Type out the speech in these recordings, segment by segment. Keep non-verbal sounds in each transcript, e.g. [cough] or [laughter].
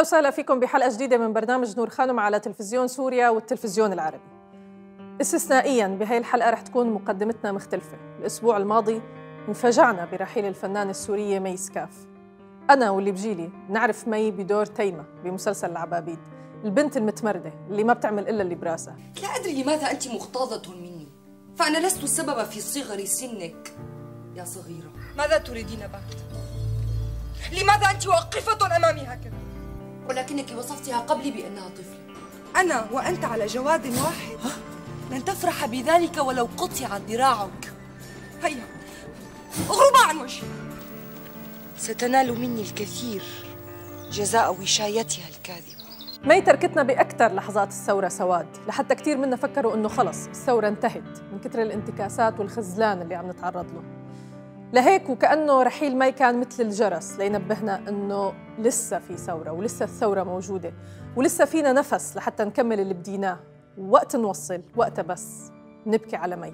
أهلا وسهلا فيكم بحلقة جديدة من برنامج نور خانم على تلفزيون سوريا والتلفزيون العربي. استثنائيا بهي الحلقة رح تكون مقدمتنا مختلفة، الأسبوع الماضي انفجعنا برحيل الفنانة السورية مي سكاف. أنا واللي بجيلي نعرف مي بدور تيمة بمسلسل العبابيد، البنت المتمردة اللي ما بتعمل إلا اللي براسها. لا أدري لماذا أنت مغتاظة مني فأنا لست السبب في صغر سنك يا صغيرة ماذا تريدين بعد؟ لماذا أنت واقفة أمامي هكذا؟ ولكنك وصفتها قبلي بأنها طفلة أنا وأنت على جواد واحد. لن تفرح بذلك ولو قطعت ذراعك. هيا اغربا عن وجهي. ستنال مني الكثير جزاء وشايتها الكاذبة. مي تركتنا بأكثر لحظات الثورة سواد. لحتى كثير منا فكروا إنه خلص الثورة انتهت من كثر الانتكاسات والخذلان اللي عم نتعرض له. لهيك وكأنه رحيل مي كان مثل الجرس لينبهنا إنه لسه في ثورة ولسه الثورة موجودة ولسه فينا نفس لحتى نكمل اللي بديناه. وقت نوصل وقتها بس نبكي على مي.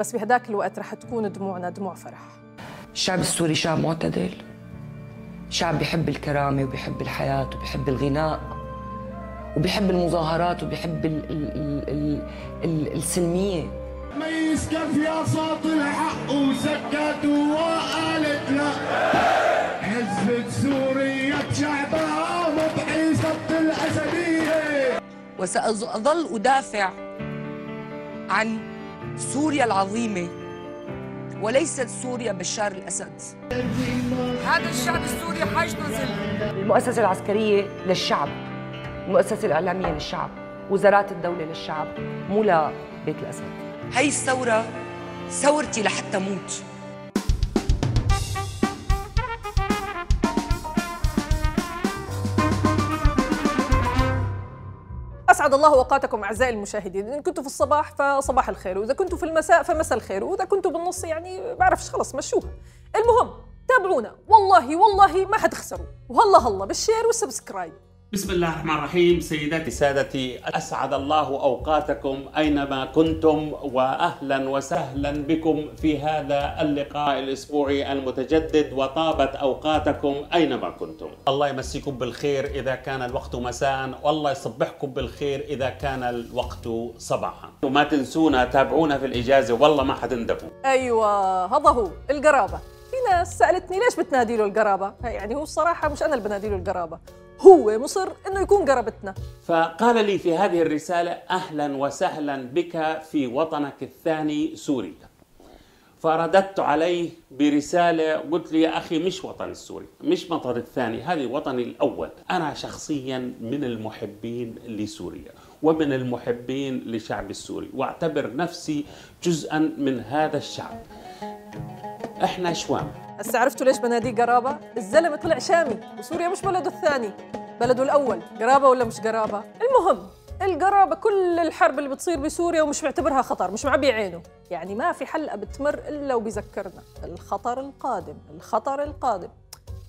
بس بهداك الوقت رح تكون دموعنا دموع فرح. الشعب السوري شعب معتدل. شعب بيحب الكرامة وبيحب الحياة وبيحب الغناء وبيحب المظاهرات وبيحب ال ال ال ال ال السلمية. ميز كف يا صوت الحق وسكت وقالت لا حزبة سوريا شعبها مضحي صد الأسدية. وسأظل أدافع عن سوريا العظيمة وليست سوريا بشار الأسد. هذا الشعب السوري حاجته ذل المؤسسة العسكرية للشعب المؤسسة الإعلامية للشعب وزارات الدولة للشعب مو لبيت الأسد. هي الثورة ثورتي لحتى موت. أسعد الله أوقاتكم أعزائي المشاهدين. إن كنتوا في الصباح فصباح الخير وإذا كنتوا في المساء فمساء الخير وإذا كنتوا بالنص يعني بعرفش خلص مشوها المهم تابعونا. والله والله ما حتخسروا. وهلا هلا بال share وال subscribe. بسم الله الرحمن الرحيم سيداتي سادتي أسعد الله أوقاتكم أينما كنتم واهلا وسهلا بكم في هذا اللقاء الأسبوعي المتجدد وطابت أوقاتكم أينما كنتم. الله يمسيكم بالخير إذا كان الوقت مساء والله يصبحكم بالخير إذا كان الوقت صباحا. وما تنسونا تابعونا في الإجازة والله ما حتندموا. أيوة هذا هو القرابة في ناس سألتني ليش بتنادي له القرابة يعني هو الصراحة مش أنا اللي بنادي له القرابة هو مصر إنه يكون قرابتنا. فقال لي في هذه الرسالة أهلا وسهلا بك في وطنك الثاني سوريا. فرددت عليه برسالة قلت له يا أخي مش وطني السوري مش وطني الثاني هذه وطني الأول. أنا شخصيا من المحبين لسوريا ومن المحبين للشعب السوري وأعتبر نفسي جزءا من هذا الشعب. إحنا شوام. هسه عرفتوا ليش بناديه قرابة؟ الزلمة طلع شامي وسوريا مش بلده الثاني بلده الأول قرابة ولا مش قرابة؟ المهم القرابة كل الحرب اللي بتصير بسوريا ومش معتبرها خطر مش معبي عينه يعني ما في حلقة بتمر إلا وبيذكرنا الخطر القادم الخطر القادم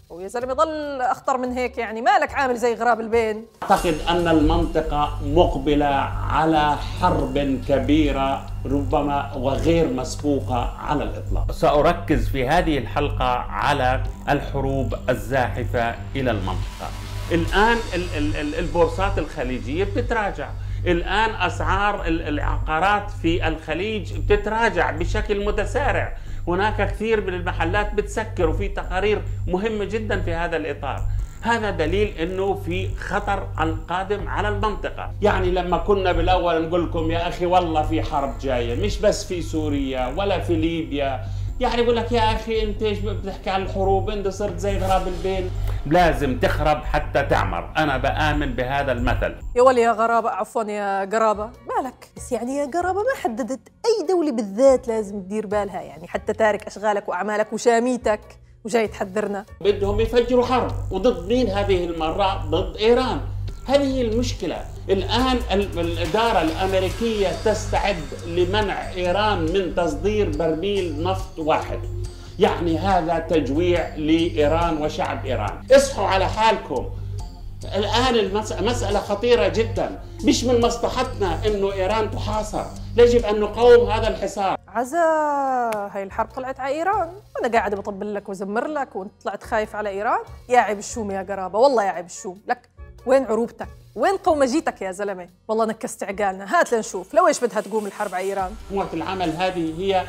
ويا زلمة ضل أخطر من هيك يعني. مالك عامل زي غراب البين؟ أعتقد أن المنطقة مقبلة على حرب كبيرة ربما وغير مسبوقة على الإطلاق. سأركز في هذه الحلقة على الحروب الزاحفة إلى المنطقة. الآن ال- ال- ال- البورصات الخليجية بتتراجع. الآن أسعار ال- العقارات في الخليج بتتراجع بشكل متسارع. هناك كثير من المحلات بتسكر وفي تقارير مهمة جدا في هذا الإطار. هذا دليل إنه في خطر القادم على المنطقة، يعني لما كنا بالأول نقول لكم يا أخي والله في حرب جاية، مش بس في سوريا ولا في ليبيا، يعني بقول لك يا أخي أنت إيش بتحكي عن الحروب؟ أنت صرت زي غراب البين لازم تخرب حتى تعمر. أنا بآمن بهذا المثل. يا ولي يا غرابة عفوا يا قرابة مالك؟ بس يعني يا قرابة ما حددت. أي دولة بالذات لازم تدير بالها يعني حتى تارك أشغالك وأعمالك وشاميتك وجاي تحذرنا. بدهم يفجروا حرب وضد مين هذه المرة؟ ضد إيران. هذه المشكلة. الآن ال- الإدارة الأمريكية تستعد لمنع إيران من تصدير برميل نفط واحد. يعني هذا تجويع لإيران وشعب إيران. اصحوا على حالكم. الآن المس- مسألة خطيرة جدا. مش من مصلحتنا أنه إيران تحاصر. يجب أن نقاوم هذا الحصار. عزا هاي الحرب طلعت على إيران. وأنا قاعدة بطبل لك وزمر لك وأنت طلعت خايف على إيران. يا عيب الشوم يا قرابة. والله يا عيب الشوم. لك وين عروبتك؟ وين قومجيتك يا زلمة؟ والله نكست عقالنا. هات لنشوف. لو إيش بدها تقوم الحرب على إيران؟ مجموعة العمل هذه هي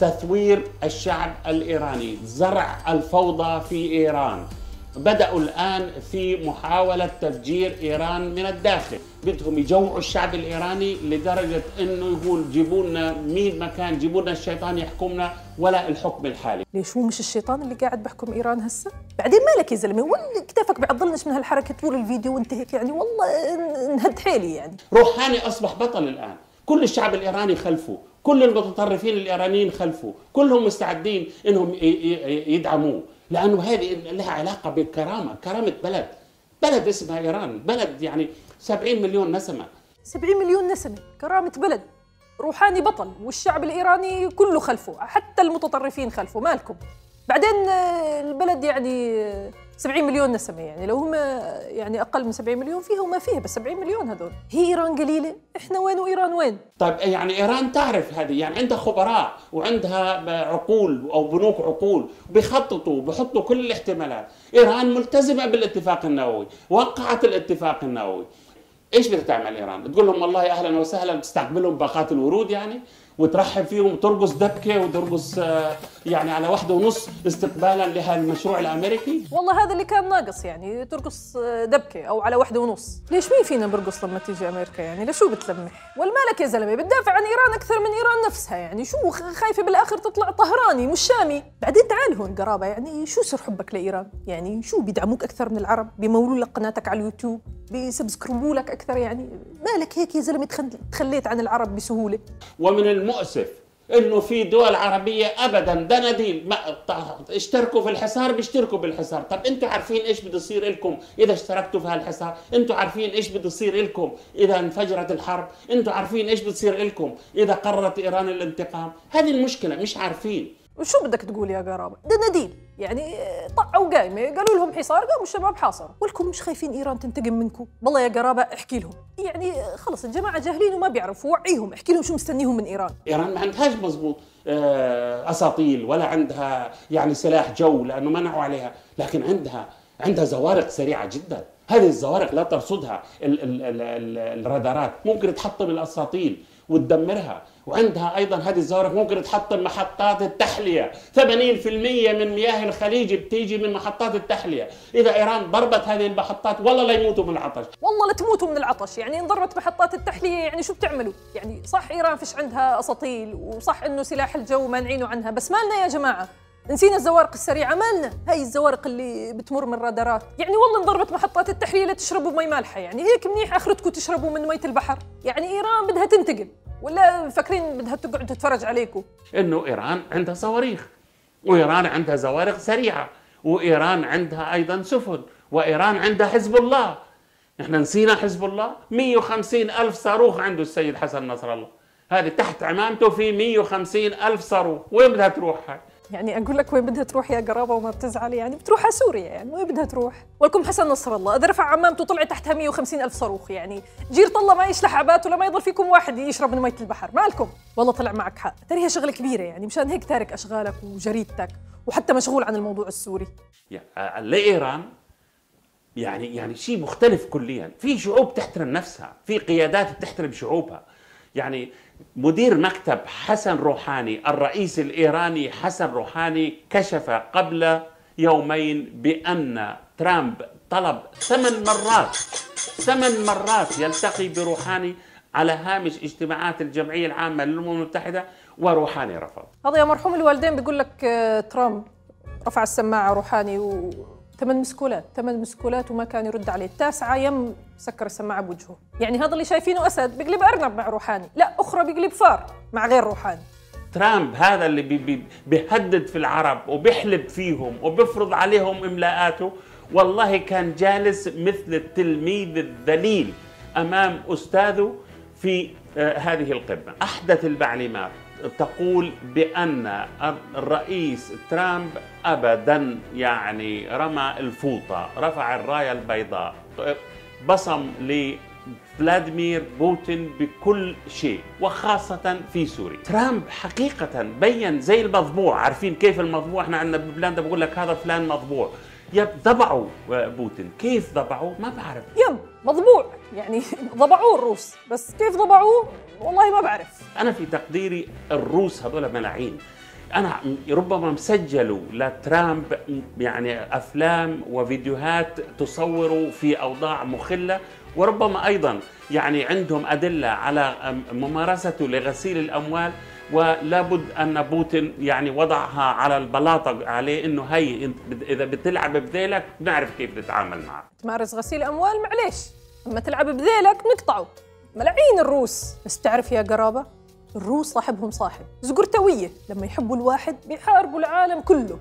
تثوير الشعب الإيراني. زرع الفوضى في إيران. بدأوا الآن في محاولة تفجير إيران من الداخل. بدهم يجوعوا الشعب الإيراني لدرجة أنه يقول جيبوا لنا مين مكان جيبوا لنا الشيطان يحكمنا ولا الحكم الحالي. ليش هو مش الشيطان اللي قاعد بحكم إيران هسه؟ بعدين مالك يا زلمة؟ ولا كتافك بيعضلنش من هالحركة طول الفيديو وانت هيك يعني؟ والله انهد حيلي يعني. روحاني أصبح بطل الآن. كل الشعب الإيراني خلفه كل المتطرفين الإيرانيين خلفه كلهم مستعدين أنهم يدعموه. لأنه هذه لها علاقة بالكرامة كرامة بلد بلد اسمها إيران بلد يعني 70 مليون نسمة. 70 مليون نسمة كرامة بلد. روحاني بطل والشعب الإيراني كله خلفه حتى المتطرفين خلفه مالكم. بعدين آه، البلد يعني آه، 70 مليون نسمة يعني لو هم يعني أقل من 70 مليون فيها وما فيها بس 70 مليون هذول. هي إيران قليلة؟ إحنا وين وإيران وين؟ طيب يعني إيران تعرف هذه يعني عندها خبراء وعندها عقول أو بنوك عقول بيخططوا بحطوا كل الاحتمالات. إيران ملتزمة بالاتفاق النووي وقعت الاتفاق النووي. إيش بدها تعمل إيران؟ بتقول لهم والله أهلا وسهلا تستقبلهم باقات الورود يعني؟ وترحب فيهم وترقص دبكة وترقص آه، يعني على واحدة ونص استقبالا لهالمشروع الأمريكي. والله هذا اللي كان ناقص يعني ترقص آه، دبكة أو على واحدة ونص. ليش مين فينا برقص لما تيجي أمريكا يعني؟ لشو بتلمح؟ والمالك يا زلمة بتدافع عن إيران أكثر من إيران نفسها يعني. شو خ- خايفة بالآخر تطلع طهراني مش شامي. بعدين تعال هون قرابة يعني شو سر حبك لإيران؟ يعني شو بيدعموك أكثر من العرب؟ بيمولوا لك قناتك على اليوتيوب؟ بيسبسكربوا لك أكثر يعني؟ مالك هيك يا تخل- تخليت عن العرب بسهولة؟ ومن المؤسف إنه في دول عربية ابدا دناديل ما ط- اشتركوا في الحصار بيشتركوا بالحصار. طب أنتوا عارفين إيش بده يصير لكم إذا اشتركتوا في هالحصار؟ أنتوا عارفين إيش بده يصير لكم إذا انفجرت الحرب؟ أنتوا عارفين إيش بتصير لكم إذا قررت إيران الانتقام؟ هذه المشكلة مش عارفين. وشو بدك تقول يا قرابة؟ دناديل يعني طعوا قايمة قالوا لهم حصار قاموا الشباب حاصروا. ولكم مش خايفين إيران تنتقم منكم؟ والله يا قرابة احكي لهم. يعني خلص الجماعة جاهلين وما بيعرفوا. وعيهم احكي لهم شو مستنيهم من إيران. إيران ما عندهاش مزبوط آه، أساطيل ولا عندها يعني سلاح جو لأنه منعوا عليها. لكن عندها عندها زوارق سريعة جدا. هذه الزوارق لا ترصدها. ال ال ال ال الرادارات ممكن تحطم الأساطيل وتدمرها. وعندها أيضا هذه الزوارق ممكن تحطم محطات التحلية. 80% من مياه الخليج بتيجي من محطات التحلية. إذا إيران ضربت هذه المحطات والله لا يموتوا من العطش. والله لا تموتوا من العطش. يعني انضربت محطات التحلية يعني شو بتعملوا؟ يعني صح إيران فيش عندها أساطيل وصح إنه سلاح الجو مانعينه عنها بس مالنا يا جماعة؟ نسينا الزوارق السريعة مالنا؟ هاي الزوارق اللي بتمر من الرادارات يعني والله انضربت محطات التحلية لتشربوا مي مالحة يعني هيك منيح آخرتكم تشربوا من مية البحر. يعني إيران بدها تنتقم. ولا فاكرين بدها تقعد تتفرج عليكم إنه إيران عندها صواريخ وإيران عندها زوارق سريعة وإيران عندها أيضا سفن وإيران عندها حزب الله. إحنا نسينا حزب الله؟ 150 ألف صاروخ عنده السيد حسن نصر الله. هذه تحت عمامته في 150 ألف صاروخ. وين بدها تروح هاي؟ يعني أقول لك وين بدها تروح يا قرابة وما بتزعل يعني بتروح على سوريا يعني وين بدها تروح؟ ولكم حسن نصر الله إذا رفع عمامته طلع تحتها 150 ألف صاروخ يعني. جير الله ما يشلح عباته لما يضل فيكم واحد يشرب من مية البحر. مالكم؟ والله طلع معك حق. ترى هي شغلة كبيرة يعني مشان هيك تارك أشغالك وجريدتك وحتى مشغول عن الموضوع السوري. لايران يعني يعني شيء مختلف كليا. في شعوب تحترم نفسها في قيادات بتحترم شعوبها. يعني مدير مكتب حسن روحاني الرئيس الإيراني حسن روحاني كشف قبل يومين بأن ترامب طلب ثمان مرات ثمان مرات يلتقي بروحاني على هامش اجتماعات الجمعية العامة للأمم المتحدة وروحاني رفض. هذا يا مرحوم الوالدين بيقول لك آه، ترامب رفع السماعة روحاني و ثمان مسكولات ثمان مسكولات وما كان يرد عليه. التاسعة يم سكر السماعة بوجهه. يعني هذا اللي شايفينه أسد بيقلب أرنب مع روحاني. لا أخرى بيقلب فار مع غير روحاني. ترامب هذا اللي بي بي بيهدد في العرب وبيحلب فيهم وبيفرض عليهم إملاءاته. والله كان جالس مثل التلميذ الذليل أمام أستاذه في آه، هذه القمة. أحدث المعلومات تقول بأن الرئيس ترامب ابدا يعني رمى الفوطة رفع الراية البيضاء. بصم فلاديمير بوتين بكل شيء وخاصة في سوريا. ترامب حقيقة بين زي المضبوع. عارفين كيف المضبوع؟ إحنا عندنا ببلاندا بقول لك هذا فلان مضبوع. يب ضبعوا بوتين. كيف ضبعوا؟ ما بعرف. يب مضبوع. يعني [laughs] ضبعوه الروس. بس كيف ضبعوه؟ والله ما بعرف. أنا في تقديري الروس هذول ملاعين. أنا ربما مسجلوا لترامب يعني أفلام وفيديوهات تصور في أوضاع مخلة وربما أيضا يعني عندهم أدلة على ممارسته لغسيل الأموال ولابد أن بوتين يعني وضعها على البلاطة عليه إنه هي إذا بتلعب بذيلك بنعرف كيف نتعامل معك تمارس غسيل أموال معليش أما تلعب بذيلك نقطعه. ملاعين الروس. بس تعرف يا قرابة الروس صاحبهم صاحب. زقرتويه لما يحبوا الواحد بيحاربوا العالم كله.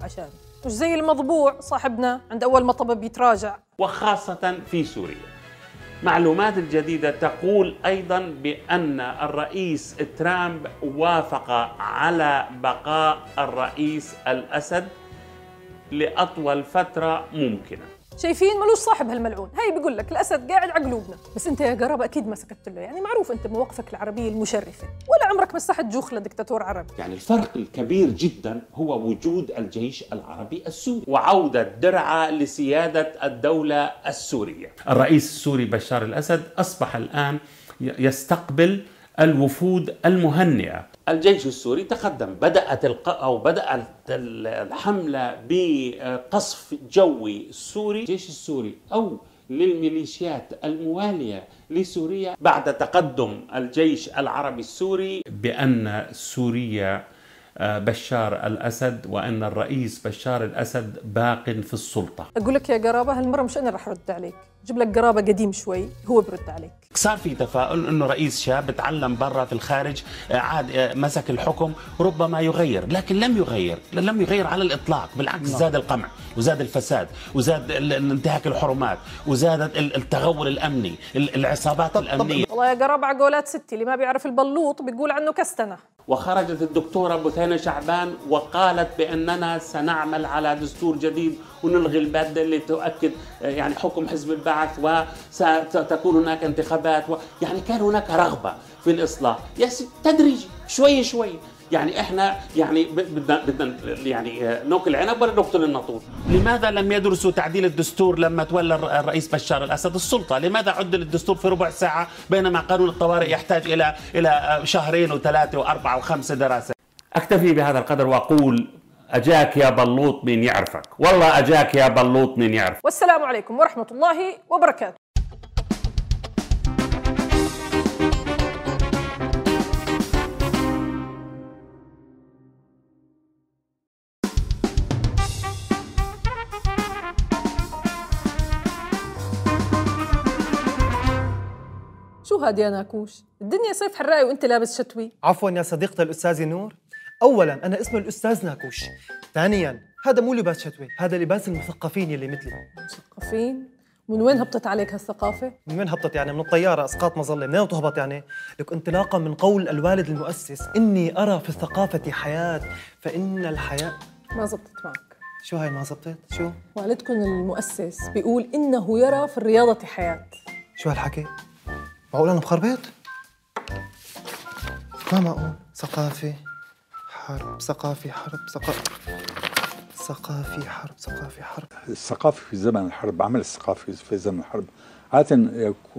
عشان مش زي المضبوع صاحبنا عند أول مطب بيتراجع وخاصة في سوريا. معلومات الجديدة تقول أيضا بأن الرئيس ترامب وافق على بقاء الرئيس الأسد لأطول فترة ممكنة. شايفين ملوش صاحب هالملعون. هاي بيقول لك الأسد قاعد على قلوبنا. بس أنت يا قرابه أكيد ما سكت له. يعني معروف أنت مواقفك العربية المشرفة. ولا عمرك مسحت جوخ لدكتاتور عربي. يعني الفرق الكبير جدا هو وجود الجيش العربي السوري وعودة درعا لسيادة الدولة السورية. الرئيس السوري بشار الأسد أصبح الآن يستقبل الوفود المهنئة. الجيش السوري تقدم بدأت الق... أو بدأت الحملة بقصف جوي سوري الجيش السوري أو للميليشيات الموالية لسوريا بعد تقدم الجيش العربي السوري بأن سوريا آه، بشار الأسد وأن الرئيس بشار الأسد باق في السلطة. أقول لك يا قرابة هالمرة مش أنا رح ارد عليك، جيب لك قرابة قديم شوي هو برد عليك. صار في تفاؤل إنه رئيس شاب تعلم برا في الخارج آه، عاد آه، مسك الحكم ربما يغير، لكن لم يغير، لم يغير على الإطلاق، بالعكس نعم. زاد القمع وزاد الفساد وزاد انتهاك الحرمات وزاد التغول الأمني، العصابات الأمنية. والله يا على قولات ستي اللي ما بيعرف البلوط بيقول عنه كستنة. وخرجت الدكتورة بثينة شعبان وقالت بأننا سنعمل على دستور جديد ونلغي المادة اللي تؤكد يعني حكم حزب البعث وستكون هناك انتخابات و يعني كان هناك رغبة في الإصلاح. تدريجي شوي شوي يعني إحنا يعني بدنا بدنا يعني آه، ناكل عنب ولا نقتل الناطور؟ لماذا لم يدرسوا تعديل الدستور لما تولى الرئيس بشار الأسد السلطة؟ لماذا عدل الدستور في ربع ساعة بينما قانون الطوارئ يحتاج إلى إلى آه، شهرين وثلاثة وأربعة وخمسه دراسات؟ أكتفي بهذا القدر وأقول أجاك يا بلوط مين يعرفك، والله أجاك يا بلوط مين يعرفك. والسلام عليكم ورحمة الله وبركاته. هاد يا ناكوش؟ الدنيا صيف حراقة وانت لابس شتوي عفوا يا صديقتي الأستاذة نور أولا أنا اسمي الأستاذ ناكوش ثانيا هذا مو لباس شتوي هذا لباس المثقفين يلي مثلي مثقفين؟ من وين هبطت عليك هالثقافة؟ من وين هبطت يعني من الطيارة أسقاط مظلة من وين تهبط يعني؟ لك انطلاقا من قول الوالد المؤسس إني أرى في الثقافة حياة فإن الحياة ما زبطت معك شو هاي ما زبطت؟ شو؟ والدكم المؤسس بيقول إنه يرى في الرياضة حياة شو هالحكي؟ معقول أنا مخربط؟ ما معقول؟ ثقافي حرب ثقافي حرب ثقافي ثقافي حرب ثقافي حرب. الثقافي في زمن الحرب عمل الثقافي في زمن الحرب عادة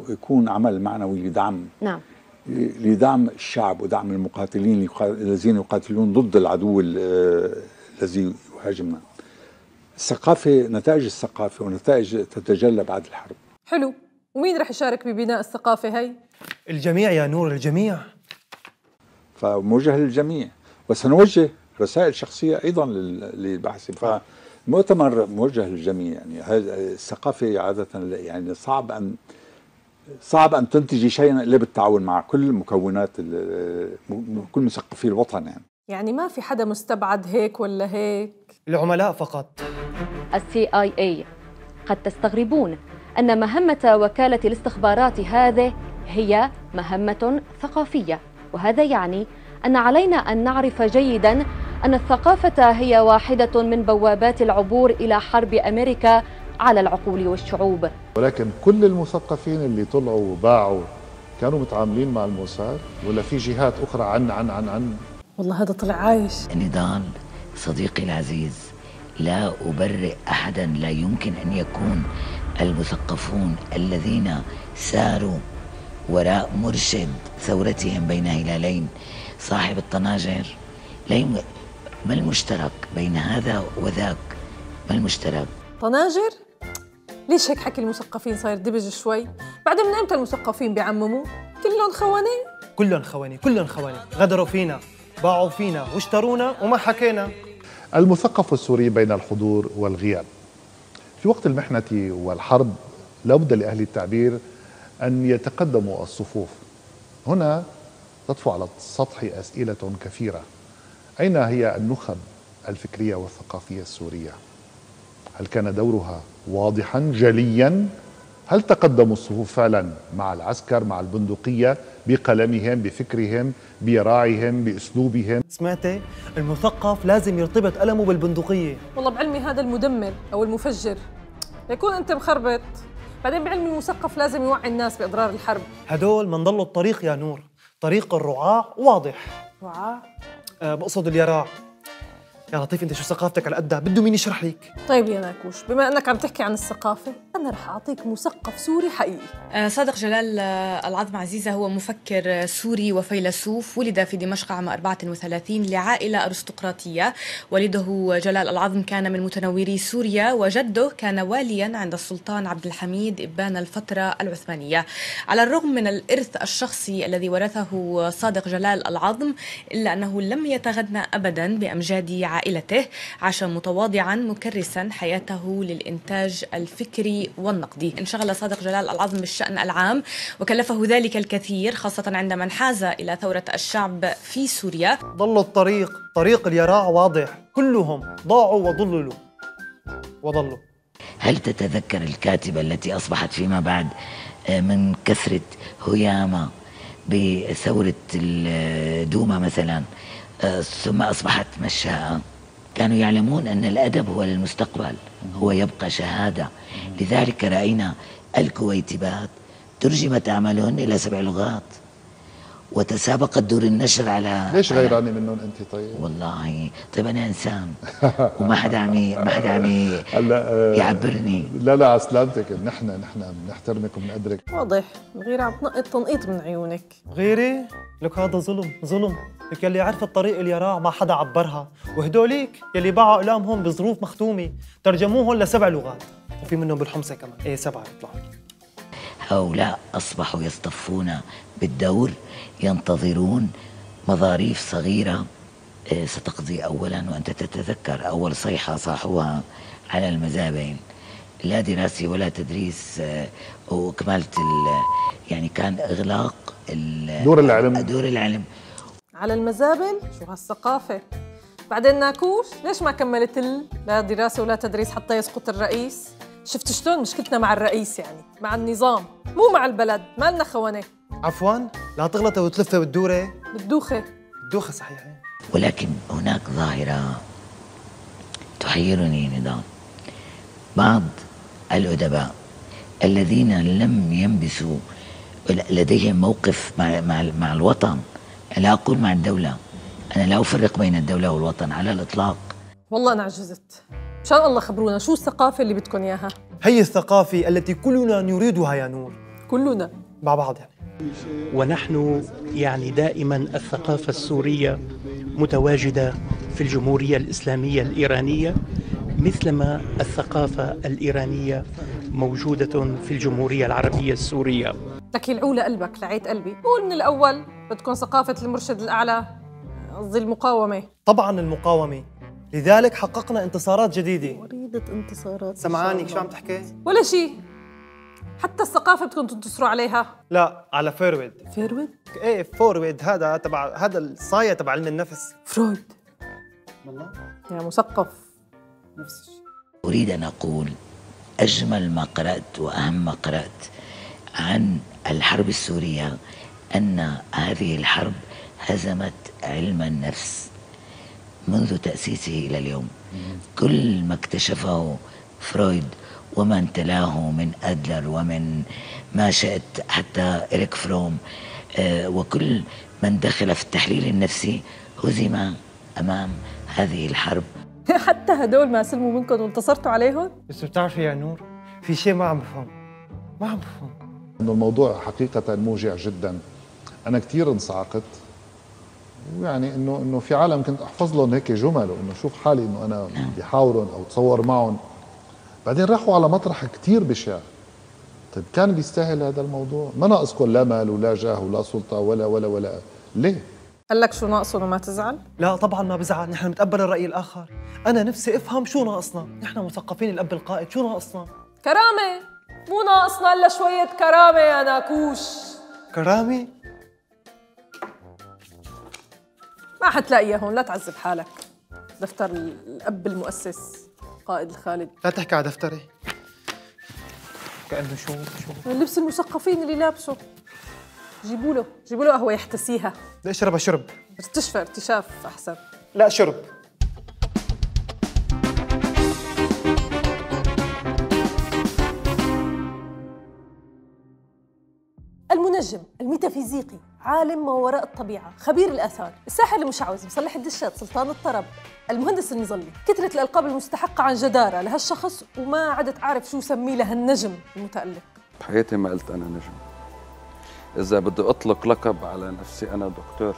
يكون عمل معنوي لدعم. نعم. لدعم الشعب ودعم المقاتلين الذين يقاتلون ضد العدو الذي يهاجمنا. الثقافة نتائج الثقافة ونتائج تتجلى بعد الحرب. حلو. ومين رح يشارك ببناء الثقافة هي؟ الجميع يا نور الجميع. فموجه للجميع. وسنوجه رسائل شخصية أيضا لل- للباحثين. فالمؤتمر موجه للجميع. يعني هذا الثقافة عادة يعني صعب ان صعب أن تنتجي شيئا إلا بالتعاون مع كل مكونات كل مثقفي الوطن يعني. يعني ما في حدا مستبعد هيك ولا هيك؟ العملاء فقط. السي اي اي قد تستغربون أن مهمة وكالة الاستخبارات هذه هي مهمة ثقافية وهذا يعني أن علينا أن نعرف جيدا أن الثقافة هي واحدة من بوابات العبور إلى حرب أمريكا على العقول والشعوب. ولكن كل المثقفين اللي طلعوا وباعوا كانوا متعاملين مع الموساد؟ ولا في جهات أخرى عن عن عن عن؟ والله هذا طلع عايش. نضال صديقي العزيز لا أبرئ أحدا لا يمكن أن يكون المثقفون الذين ساروا وراء مرشد ثورتهم بين هلالين. صاحب الطناجر لا. ما المشترك بين هذا وذاك؟ ما المشترك؟ طناجر؟ ليش هيك حكي المثقفين؟ صاير دبج شوي. بعدين من إمتى المثقفين بيعمموا؟ كلهم خوانين. كلهم خواني كلهم خواني غدروا فينا باعوا فينا واشترونا وما حكينا. المثقف السوري بين الحضور والغياب. في وقت المحنة والحرب لابد لأهل التعبير أن يتقدموا الصفوف هنا تطفو على السطح أسئلة كثيرة أين هي النخب الفكرية والثقافية السورية؟ هل كان دورها واضحا جليا؟ هل تقدموا الصفوف فعلا مع العسكر مع البندقية بقلمهم بفكرهم براعهم بأسلوبهم؟ سمعتي المثقف لازم يرتبط قلمه بالبندقية. والله بعلمي هذا المدمر أو المفجر. يكون أنت مخربط. بعدين بعلمي المثقف لازم يوعي الناس بإضرار الحرب. هدول من ضلوا الطريق يا نور. طريق الرعاع واضح. وعاء أه بقصد اليراع. يا لطيف أنت شو ثقافتك على قدها؟ بده مين يشرح لك؟ طيب يا ناكوش بما أنك عم تحكي عن الثقافة أنا رح أعطيك مثقف سوري حقيقي. آه، صادق جلال آه، العظم عزيزة هو مفكر آه، سوري وفيلسوف ولد في دمشق عام 34 لعائلة أرستقراطية. والده جلال العظم كان من متنوري سوريا وجده كان واليا عند السلطان عبد الحميد إبان الفترة العثمانية. على الرغم من الإرث الشخصي الذي ورثه صادق جلال العظم إلا أنه لم يتغنى أبدا بأمجاد عائلته عاش متواضعا مكرسا حياته للإنتاج الفكري والنقدي. انشغل صادق جلال العظم بالشأن العام وكلفه ذلك الكثير خاصة عندما انحاز إلى ثورة الشعب في سوريا. ضلوا الطريق طريق اليراع واضح. كلهم ضاعوا وضللوا وضلوا هل تتذكر الكاتبة التي أصبحت فيما بعد آه، من كثرة هيامة بثورة الدوما مثلا آه، ثم أصبحت مشاءة كانوا يعلمون أن الأدب هو للمستقبل هو يبقى شهادة. لذلك رأينا الكويتبات ترجمت أعمالهن إلى سبع لغات. وتسابقت دور النشر على ليش على- غيرانة منهم أنت طيب؟ والله. طيب أنا إنسان. [laughs] وما حدا عم ما حدا عم آه، يعبرني. لا لا على سلامتك نحن نحن بنحترمك وبنقدرك واضح. الغيرة عم تنقط تنقيط من عيونك. غيري لك هذا ظلم. ظلم. لك يلي عرفت طريق اليراع ما حدا عبرها. وهدوليك يلي باعوا اقلامهم بظروف مختومه ترجموهم لسبع لغات. وفي منهم بالحمصه كمان. إيه سبعة بيطلعوا هؤلاء أصبحوا يصطفون بالدور ينتظرون مظاريف صغيرة. آه، ستقضي أولا وأنت تتذكر أول صيحة صاحوها على المزابل لا دراسة ولا تدريس. آه، وكمالة ال- يعني كان إغلاق ال- دور العلم. دور العلم. على المزابل شو هالثقافة؟ بعدين ناكوش؟ ليش ما كملت ال... لا دراسة ولا تدريس حتى يسقط الرئيس؟ شفت شلون مشكلتنا مع الرئيس يعني؟ مع النظام مو مع البلد ما لنا خوانة عفوا لا تغلطي وتلفي وتدوري بالدوخة. الدوخة صحيح ولكن هناك ظاهرة تحيرني نضال بعض الأدباء الذين لم ينبسوا لديهم موقف مع, مع, مع الوطن. لا أقول مع الدولة. أنا لا أفرق بين الدولة والوطن على الإطلاق. والله أنا عجزت. مشان الله خبرونا. شو الثقافة اللي بدكم إياها؟ هي الثقافة التي كلنا نريدها يا نور كلنا. مع بعض يعني. ونحن يعني دائما الثقافة السورية متواجدة في الجمهورية الإسلامية الإيرانية مثلما الثقافة الإيرانية موجودة في الجمهورية العربية السورية. لك يلعوا قلبك لعيت قلبي. قول من الأول بتكون ثقافة المرشد الأعلى قصدي المقاومة طبعا المقاومة. لذلك حققنا انتصارات جديدة. وريدة انتصارات سمعاني شو عم تحكي؟ ولا شيء. حتى الثقافة بدكم تنتصروا عليها. لا على فيرويد. فيرويد؟ إيه فورويد هذا تبع هذا الصاية تبع علم النفس. فرويد. والله؟ يا مثقف. نفس الشيء. أريد أن أقول أجمل ما قرأت وأهم ما قرأت عن الحرب السورية أن هذه الحرب هزمت علم النفس. منذ تأسيسه إلى اليوم. كل ما اكتشفه فرويد ومن تلاه من أدلر ومن ما شئت حتى إريك فروم آه، وكل من دخل في التحليل النفسي هزم أمام هذه الحرب. حتى هدول ما سلموا منكم وانتصرتوا عليهم؟ بس بتعرفي يا نور في شيء ما عم بفهم. ما عم بفهم. إنه الموضوع حقيقة موجع جدا. أنا كثير انصعقت ويعني انه إنه في عالم كنت أحفظ لهم هيك جمل وإنه شوف حالي إنه أنا بحاورهم أو تصور معهم. بعدين راحوا على مطرح كثير بشع. طيب كان بيستاهل هذا الموضوع؟ ما ناقصكم لا مال ولا جاه ولا سلطة ولا ولا ولا. ليه؟ قال لك شو ناقصهم وما تزعل؟ لا طبعا ما بزعل نحن بنتقبل الرأي الآخر. أنا نفسي أفهم شو ناقصنا. نحن مثقفين الأب القائد شو ناقصنا؟ كرامة! مو ناقصنا إلا شوية كرامة يا ناكوش كرامة؟ ما حتلاقيها هون لا تعذب حالك. دفتر الأب المؤسس قائد الخالد. لا تحكي على دفتري. كأنه شو شو؟ لبس المثقفين اللي لابسه. جيبوا له جيبوا له قهوة يحتسيها. بدي أشربها شرب. استشفى ارتشاف أحسن. لا شرب. المنجم الميتافيزيقي عالم ما وراء الطبيعة خبير الآثار الساحر المشعوذ مصلح الدشات سلطان الطرب المهندس المظلي كثرة الألقاب المستحقة عن جدارة لهالشخص وما عدت أعرف شو سميه لهالنجم المتألق. بحياتي ما قلت أنا نجم. إذا بدي أطلق لقب على نفسي أنا دكتور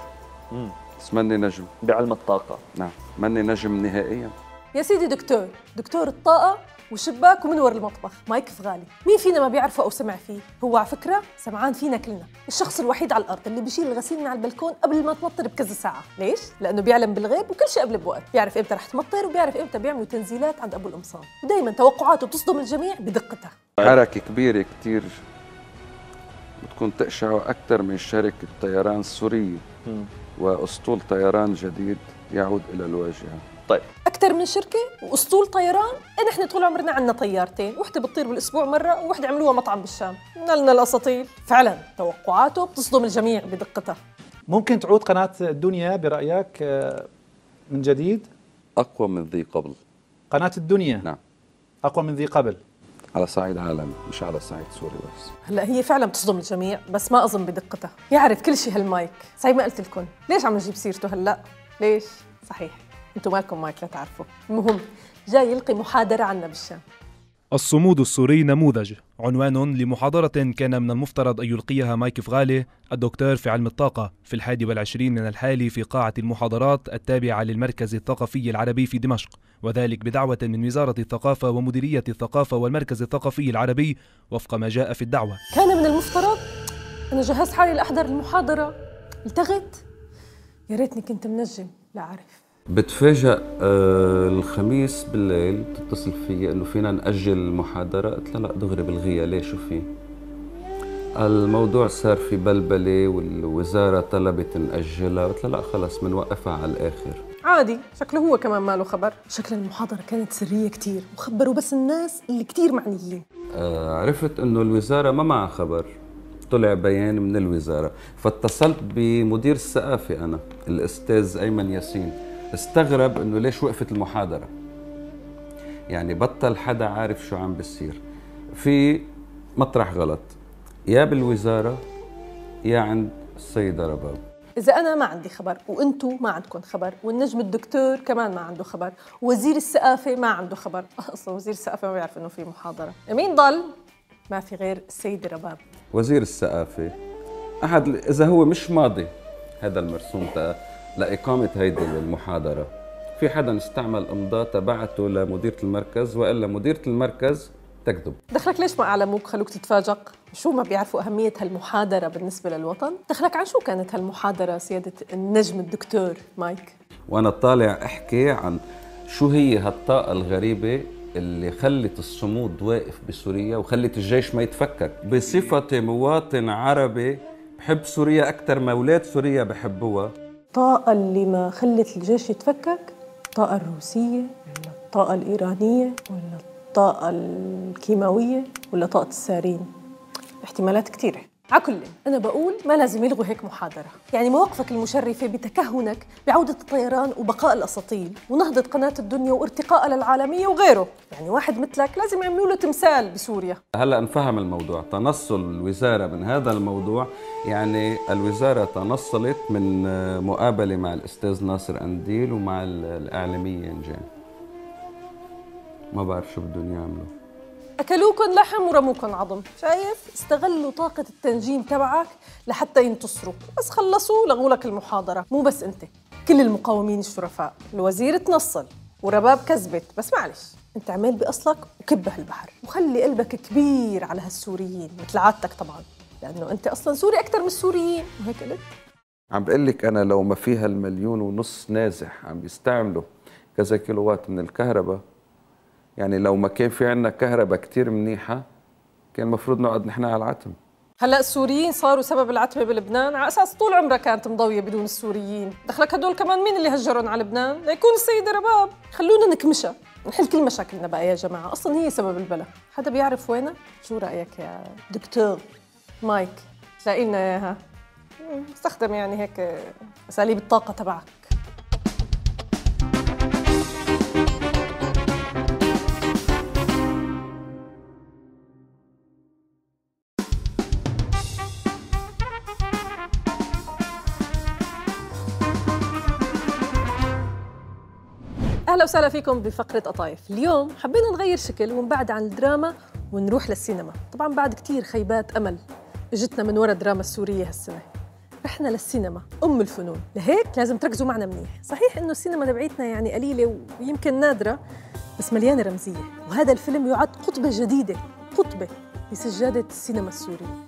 بس ماني نجم. بعلم الطاقة. نعم ماني نجم نهائيا. يا سيدي دكتور دكتور الطاقة وشباك ومنور المطبخ. مايك فغالي مين فينا ما بيعرفه أو سمع فيه؟ هو على فكرة سمعان فينا كلنا. الشخص الوحيد على الأرض اللي بيشيل الغسيل من على البلكون قبل ما تمطر بكذا ساعة. ليش؟ لأنه بيعلم بالغيب وكل شيء قبل بوقت بيعرف إمتى رح تمطر وبيعرف إمتى بيعملوا تنزيلات عند أبو القمصان ودايما توقعاته بتصدم الجميع بدقتها. حركة كبيرة كتير بتكون تقشع أكثر من شركة طيران سورية وأسطول طيران جديد يعود إلى الواجهة. طيب. أكثر من شركة وأسطول طيران. إيه نحن طول عمرنا عندنا طيارتين وحدة بتطير بالأسبوع مرة ووحدة عملوها مطعم بالشام. نلنا الأساطيل. فعلا توقعاته بتصدم الجميع بدقتها. ممكن تعود قناة الدنيا برأيك آه، من جديد؟ أقوى من ذي قبل. قناة الدنيا؟ نعم. أقوى من ذي قبل. على صعيد عالمي مش على صعيد سوري بس. هلأ هي فعلا بتصدم الجميع بس ما أظن بدقتها. يعرف كل شيء هالمايك. زي ما قلت لكم. ليش عم نجيب سيرته هلأ؟ ليش؟ صحيح. أنتم مالكم مايك لا تعرفوا. المهم جاي يلقي محاضرة عنا بالشام. الصمود السوري نموذج. عنوان لمحاضرة كان من المفترض أن يلقيها مايك فغالي الدكتور في علم الطاقة في الحادي والعشرين من الحالي في قاعة المحاضرات التابعة للمركز الثقافي العربي في دمشق وذلك بدعوة من وزارة الثقافة ومديرية الثقافة والمركز الثقافي العربي وفق ما جاء في الدعوة. كان من المفترض أنا جهزت حالي لاحضر المحاضرة. التغت يا ريتني كنت منجم لا أعرف. بتفاجأ آه الخميس بالليل بتتصل فيي إنه فينا نأجل المحاضرة قلت لها لا دغري بالغية ليه شو في الموضوع صار في بلبلة والوزارة طلبت نأجلها. قلت لها لا خلص بنوقفها على الآخر. عادي شكله هو كمان ما له خبر. شكل المحاضرة كانت سرية كتير وخبروا بس الناس اللي كتير معنيين. آه عرفت إنه الوزارة ما معها خبر. طلع بيان من الوزارة. فاتصلت بمدير الثقافة أنا الأستاذ أيمن ياسين. استغرب إنه ليش وقفت المحاضرة؟ يعني بطل حدا عارف شو عم بيصير. في مطرح غلط. يا بالوزارة يا عند السيدة رباب إذا أنا ما عندي خبر وأنتو ما عندكم خبر والنجم الدكتور كمان ما عنده خبر وزير الثقافة ما عنده خبر. [laughs] أصلا وزير الثقافة ما بيعرف إنه في محاضرة. مين ضل؟ ما في غير السيدة رباب وزير الثقافة أحد إذا هو مش ماضي هذا المرسوم تا- لإقامة هيدي المحاضرة. في حدا استعمل أمضاء تبعته لمديرة المركز وإلا مديرة المركز تكذب. دخلك ليش ما أعلموك؟ خلوك تتفاجئ شو ما بيعرفوا أهمية هالمحاضرة بالنسبة للوطن؟ دخلك عن شو كانت هالمحاضرة سيادة النجم الدكتور مايك؟ وأنا طالع أحكي عن شو هي هالطاقة الغريبة اللي خلت الصمود واقف بسوريا وخلت الجيش ما يتفكك. بصفتي مواطن عربي بحب سوريا أكثر ما أولاد سوريا بحبوها. الطاقه اللي ما خلت الجيش يتفكك الطاقه الروسية ولا الطاقه الإيرانية ولا الطاقه الكيماوية ولا طاقة السارين. احتمالات كثيره على كل أنا بقول ما لازم يلغوا هيك محاضرة. يعني مواقفك المشرفة بتكهنك بعودة الطيران وبقاء الأساطيل ونهضة قناة الدنيا وارتقاء للعالمية وغيره. يعني واحد مثلك لازم يعملوا له تمثال بسوريا. هلا انفهم الموضوع. تنصل الوزارة من هذا الموضوع. يعني الوزارة تنصلت من مقابلة مع الأستاذ ناصر أنديل ومع الإعلامية انجان ما بعرف شو بدهم يعملوا. أكلوكن لحم ورموكن عظم. شايف؟ استغلوا طاقة التنجيم تبعك لحتى ينتصروا. بس خلصوا لغوا لك المحاضرة. مو بس أنت كل المقاومين الشرفاء. الوزير تنصل ورباب كذبت. بس معلش أنت عمال بأصلك وكبه البحر. وخلي قلبك كبير على هالسوريين مثل عادتك طبعا. لأنه أنت أصلا سوري أكثر من السوريين. وهيك قلت؟ عم بقول لك أنا لو ما فيها المليون ونص نازح عم بيستعملوا كذا كيلووات من الكهرباء يعني لو ما كان في عندنا كهرباء كتير منيحة كان المفروض نقعد نحن على العتم. هلا السوريين صاروا سبب العتمة بلبنان على أساس طول عمرها كانت مضوية بدون السوريين، دخلك هدول كمان مين اللي هجرهم على لبنان؟ ليكون السيدة رباب، خلونا نكمشها، نحل كل مشاكلنا بقى يا جماعة، أصلا هي سبب البلا، حدا بيعرف وينها؟ شو رأيك يا دكتور مايك؟ تلاقي لنا اياها استخدم يعني هيك أساليب الطاقة تبعك. وسهلا فيكم بفقرة قطايف، اليوم حبينا نغير شكل ونبعد عن الدراما ونروح للسينما، طبعا بعد كثير خيبات أمل إجتنا من وراء الدراما السورية هالسنة. رحنا للسينما أم الفنون، لهيك لازم تركزوا معنا منيح، صحيح إنه السينما تبعيتنا يعني قليلة ويمكن نادرة بس مليانة رمزية، وهذا الفيلم يعد قطبة جديدة، قطبة بسجاده السينما السورية.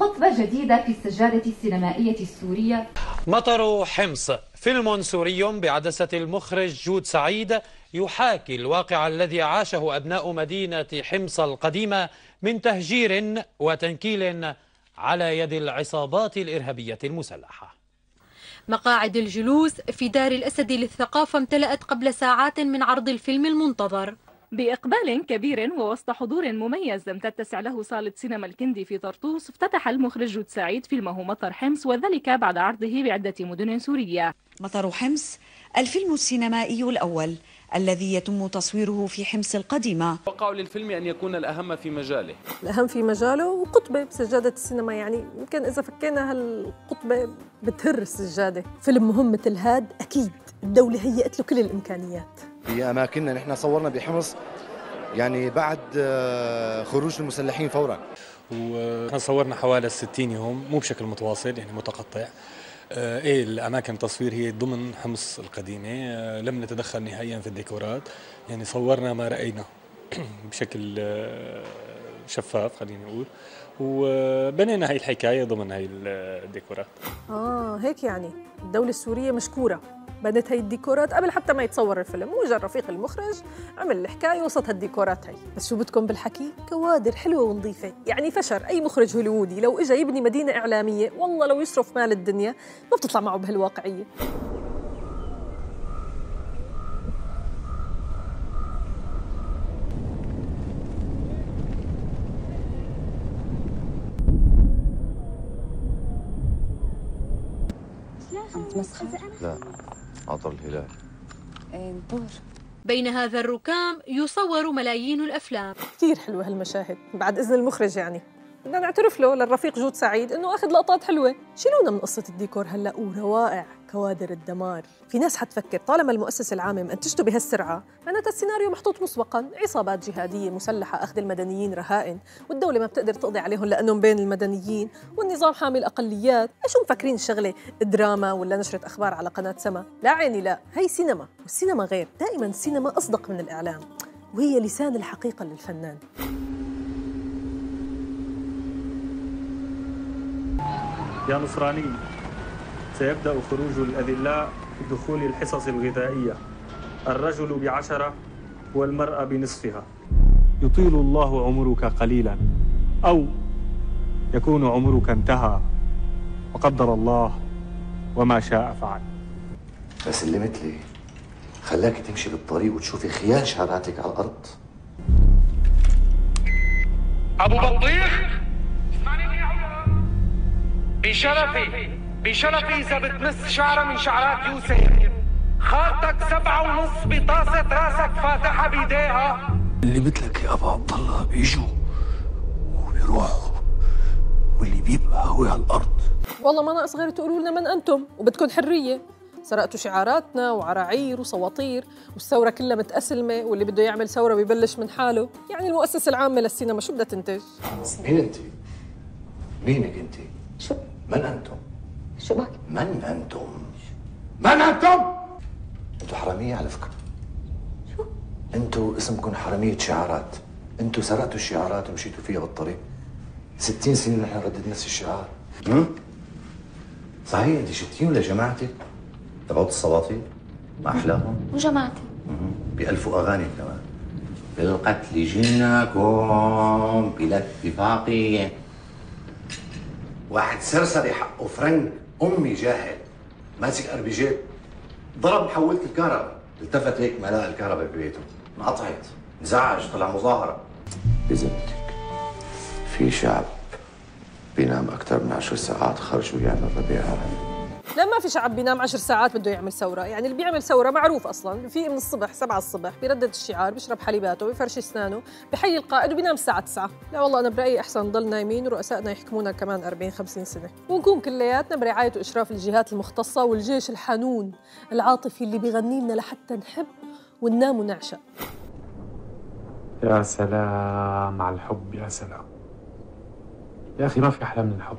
قطبة جديدة في السجادة السينمائية السورية. مطر حمص فيلم سوري بعدسة المخرج جود سعيد يحاكي الواقع الذي عاشه أبناء مدينة حمص القديمة من تهجير وتنكيل على يد العصابات الإرهابية المسلحة. مقاعد الجلوس في دار الأسد للثقافة امتلأت قبل ساعات من عرض الفيلم المنتظر. بإقبال كبير ووسط حضور مميز لم تتسع له صالة سينما الكندي في طرطوس افتتح المخرج جود سعيد فيلمه مطر حمص وذلك بعد عرضه بعدة مدن سورية. مطر حمص الفيلم السينمائي الأول الذي يتم تصويره في حمص القديمة. وقعوا للفيلم أن يكون الأهم في مجاله. الأهم في مجاله وقطبة بسجادة السينما يعني يمكن إذا فكينا هالقطبة بتهر السجادة. فيلم مهم مثل هاد أكيد الدولة هيئت له كل الإمكانيات. في أماكننا نحن صورنا بحمص يعني بعد خروج المسلحين فورا. ونحن صورنا حوالي 60 يوم مو بشكل متواصل يعني متقطع. إيه الأماكن التصوير هي ضمن حمص القديمة. لم نتدخل نهائيا في الديكورات. يعني صورنا ما رأينا [clears throat] بشكل شفاف خلينا نقول وبنينا هاي الحكاية ضمن هاي الديكورات. آه هيك يعني. الدولة السورية مشكورة. بنت هاي الديكورات قبل حتى ما يتصور الفيلم وجا رفيق المخرج عمل الحكاية وسط هالديكورات هي بس شو بدكم بالحكي؟ كوادر حلوة ونظيفة. يعني فشر أي مخرج هوليوودي لو اجى يبني مدينة إعلامية والله لو يصرف مال الدنيا ما بتطلع معه بهالواقعية. عم تمسخر؟ لا. عطر الهلال. انطر بين هذا الركام يصور ملايين الأفلام. كثير حلوة هالمشاهد بعد إذن المخرج يعني. بدنا نعترف له للرفيق جود سعيد إنه أخذ لقطات حلوة. شيلونا من قصة الديكور هلأ؟ وروائع كوادر الدمار. في ناس حتفكر طالما المؤسسه العامه منتجته بهالسرعة معناتها السيناريو محطوط مسبقا. عصابات جهادية مسلحة أخذ المدنيين رهائن. والدولة ما بتقدر تقضي عليهم لأنهم بين المدنيين. والنظام حامي الاقليات إيش مفكرين الشغله دراما ولا نشره أخبار على قناة سما؟ لا عيني لا. هي سينما والسينما غير. دائما السينما أصدق من الإعلام. وهي لسان الحقيقة للفنان. يا نصراني سيبدأ خروج الأذلاء في دخول الحصص الغذائية. الرجل بعشرة والمرأة بنصفها. يطيل الله عمرك قليلا أو يكون عمرك انتهى. وقدر الله وما شاء فعل. بس اللي مثلي خلاك تمشي بالطريق وتشوفي خيال شعراتك على الأرض. أبو بطيخ! بشرفي بشرفي إذا بتمس شعره من شعرات يوسف خالتك سبعة ونص بطاسة راسك فاتحة بيديها اللي مثلك يا ابو عبد الله بيجوا وبيروحوا واللي بيبقى هو على الأرض والله ما ناقص غير تقولوا لنا من أنتم وبدكم حرية سرقتوا شعاراتنا وعراعير وسواطير والثورة كلها متأسلمة واللي بده يعمل ثورة ببلش من حاله يعني المؤسسة العامة للسينما شو بدها تنتج؟ مين أنت؟ مينك أنت؟ من أنتم؟ شو بك؟ من أنتم؟ من أنتم؟ أنتوا حرامية على فكرة شو؟ أنتوا اسمكم حرامية شعارات أنتوا سرقتوا الشعارات ومشيتوا فيها بالطريق 60 سنة نحن نردد نفس الشعار هم؟ صحيح أنت شفتيهم لجماعتك تبعوت السواطير ما أحلاهم وجماعتي بألفوا أغاني كمان بالقتل جناكم بلا اتفاقية واحد سرسري حقه فرنك أمي جاهل. ماسك أربجيت ضرب محولة الكهرباء. التفت هيك ما لقى الكهرباء ببيته انقطعت. انزعج. طلع مظاهرة. بذمتك في شعب بينام أكثر من عشر ساعات خرجوا يعمل ربيع عربي لا ما في شعب بينام عشر ساعات بده يعمل ثورة. يعني اللي بيعمل ثورة معروف أصلا. في من الصبح سبعة الصبح بيردد الشعار بيشرب حليباته بيفرش أسنانه بحيي القائد وبينام الساعة 9 لا والله أنا برأيي أحسن نضل نايمين ورؤسائنا يحكمونا كمان 40 50 سنة. ونكون كلياتنا برعاية وإشراف الجهات المختصة والجيش الحنون العاطفي اللي بيغني لنا لحتى نحب وننام ونعشق. يا سلام على الحب يا سلام. يا أخي ما في أحلى من الحب.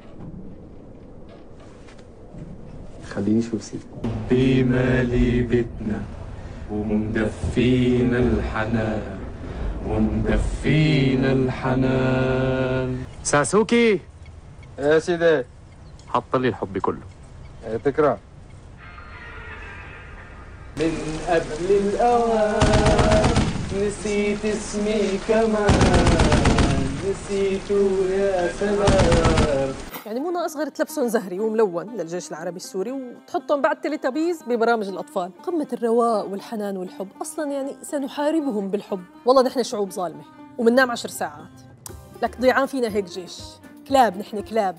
خليني شوف سيدي بمالي بيتنا ومدفينا الحنان ومدفينا الحنان ساسوكي! يا سيدي. حط لي الحب كله. تكرم من قبل الأوان نسيت اسمي كمان نسيته يا سلام. يعني مو ناقص غير تلبسهم زهري وملون للجيش العربي السوري وتحطهم بعد تليتابيز ببرامج الأطفال. قمة الرواء والحنان والحب أصلا يعني سنحاربهم بالحب. والله نحن شعوب ظالمة ومننام عشر ساعات. لك ضيعان فينا هيك جيش. كلاب نحن كلاب.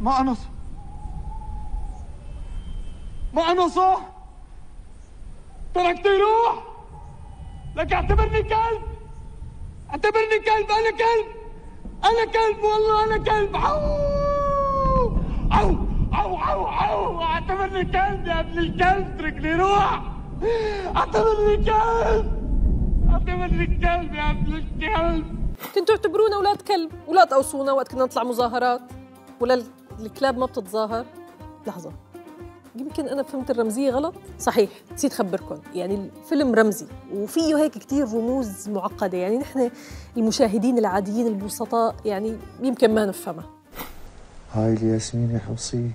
ما أنص. ما أنصه تركته يروح. لك أعتبرني كلب. اعتبرني كلب أنا كلب أنا كلب والله أنا كلب. عو عو عو عو عو. اعتبرني كلب يا ابن الكلب اتركني روح. اعتبرني كلب اعتبرني كلب يا ابن الكلب. كنتوا تعتبرونا أولاد كلب ولا تقوصونا وقت كنا نطلع مظاهرات ولا الكلاب ما بتتظاهر؟ لحظة. يمكن أنا فهمت الرمزية غلط؟ صحيح نسيت اخبركم يعني الفيلم رمزي وفيه هيك كتير رموز معقدة. يعني نحن المشاهدين العاديين البسطاء يعني يمكن ما نفهمها. هاي الياسمين يا حمصي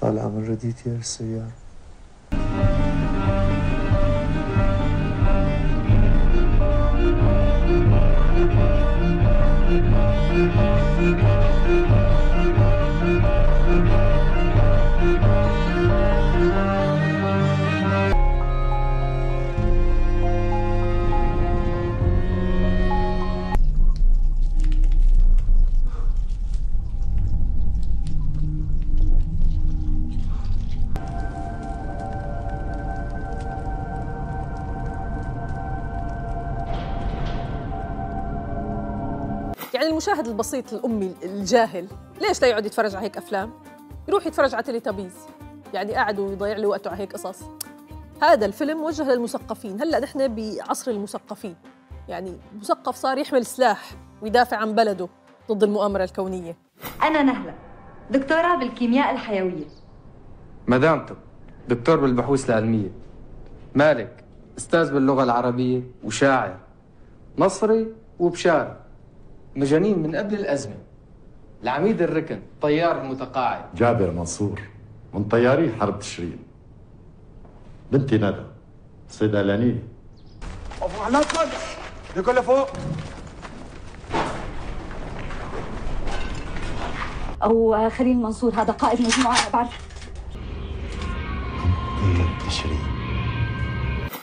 طالعة من رديت يا السيارة. المشاهد البسيط الأمي الجاهل. ليش لا يقعد يتفرج على هيك أفلام؟ يروح يتفرج على تيلي يعني قاعد ويضيع لي وقته على هيك قصص. هذا الفيلم موجه للمثقفين. هلأ نحن بعصر المثقفين. يعني مثقف صار يحمل سلاح ويدافع عن بلده ضد المؤامرة الكونية. أنا نهلة دكتورة بالكيمياء الحيوية. مدامته دكتور بالبحوث العلمية. مالك أستاذ باللغة العربية وشاعر. مصري وبشار مجانين من قبل الأزمة. العميد الركن طيار المتقاعد. جابر منصور من طياري حرب تشرين. بنتي ندى صيدلانية لا تفضل لكل فوق أو خليل منصور هذا قائد مجموعة بعرف. تشرين.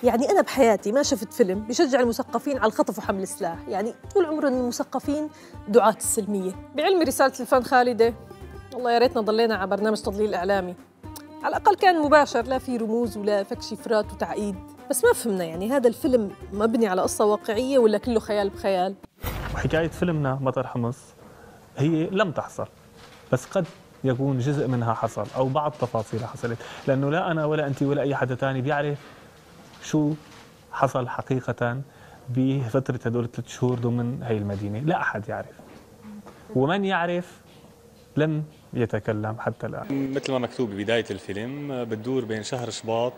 يعني أنا بحياتي ما شفت فيلم بشجع المثقفين على الخطف وحمل السلاح. يعني طول عمرنا المثقفين دعاة السلمية. بعلم رسالة الفن خالدة والله يا ريتنا ضلينا على برنامج تضليل إعلامي. على الأقل كان مباشر لا في رموز ولا فك شفرات وتعقيد. بس ما فهمنا يعني هذا الفيلم مبني على قصة واقعية ولا كله خيال بخيال؟ وحكاية فيلمنا مطر حمص هي لم تحصل بس قد يكون جزء منها حصل أو بعض تفاصيلها حصلت. لأنه لا أنا ولا أنت ولا أي حدا تاني بيعرف شو حصل حقيقة بفترة هدول الثلاث شهور ضمن هي المدينة؟ لا أحد يعرف. ومن يعرف لم يتكلم حتى الآن. مثل ما مكتوب ببداية الفيلم بتدور بين شهر شباط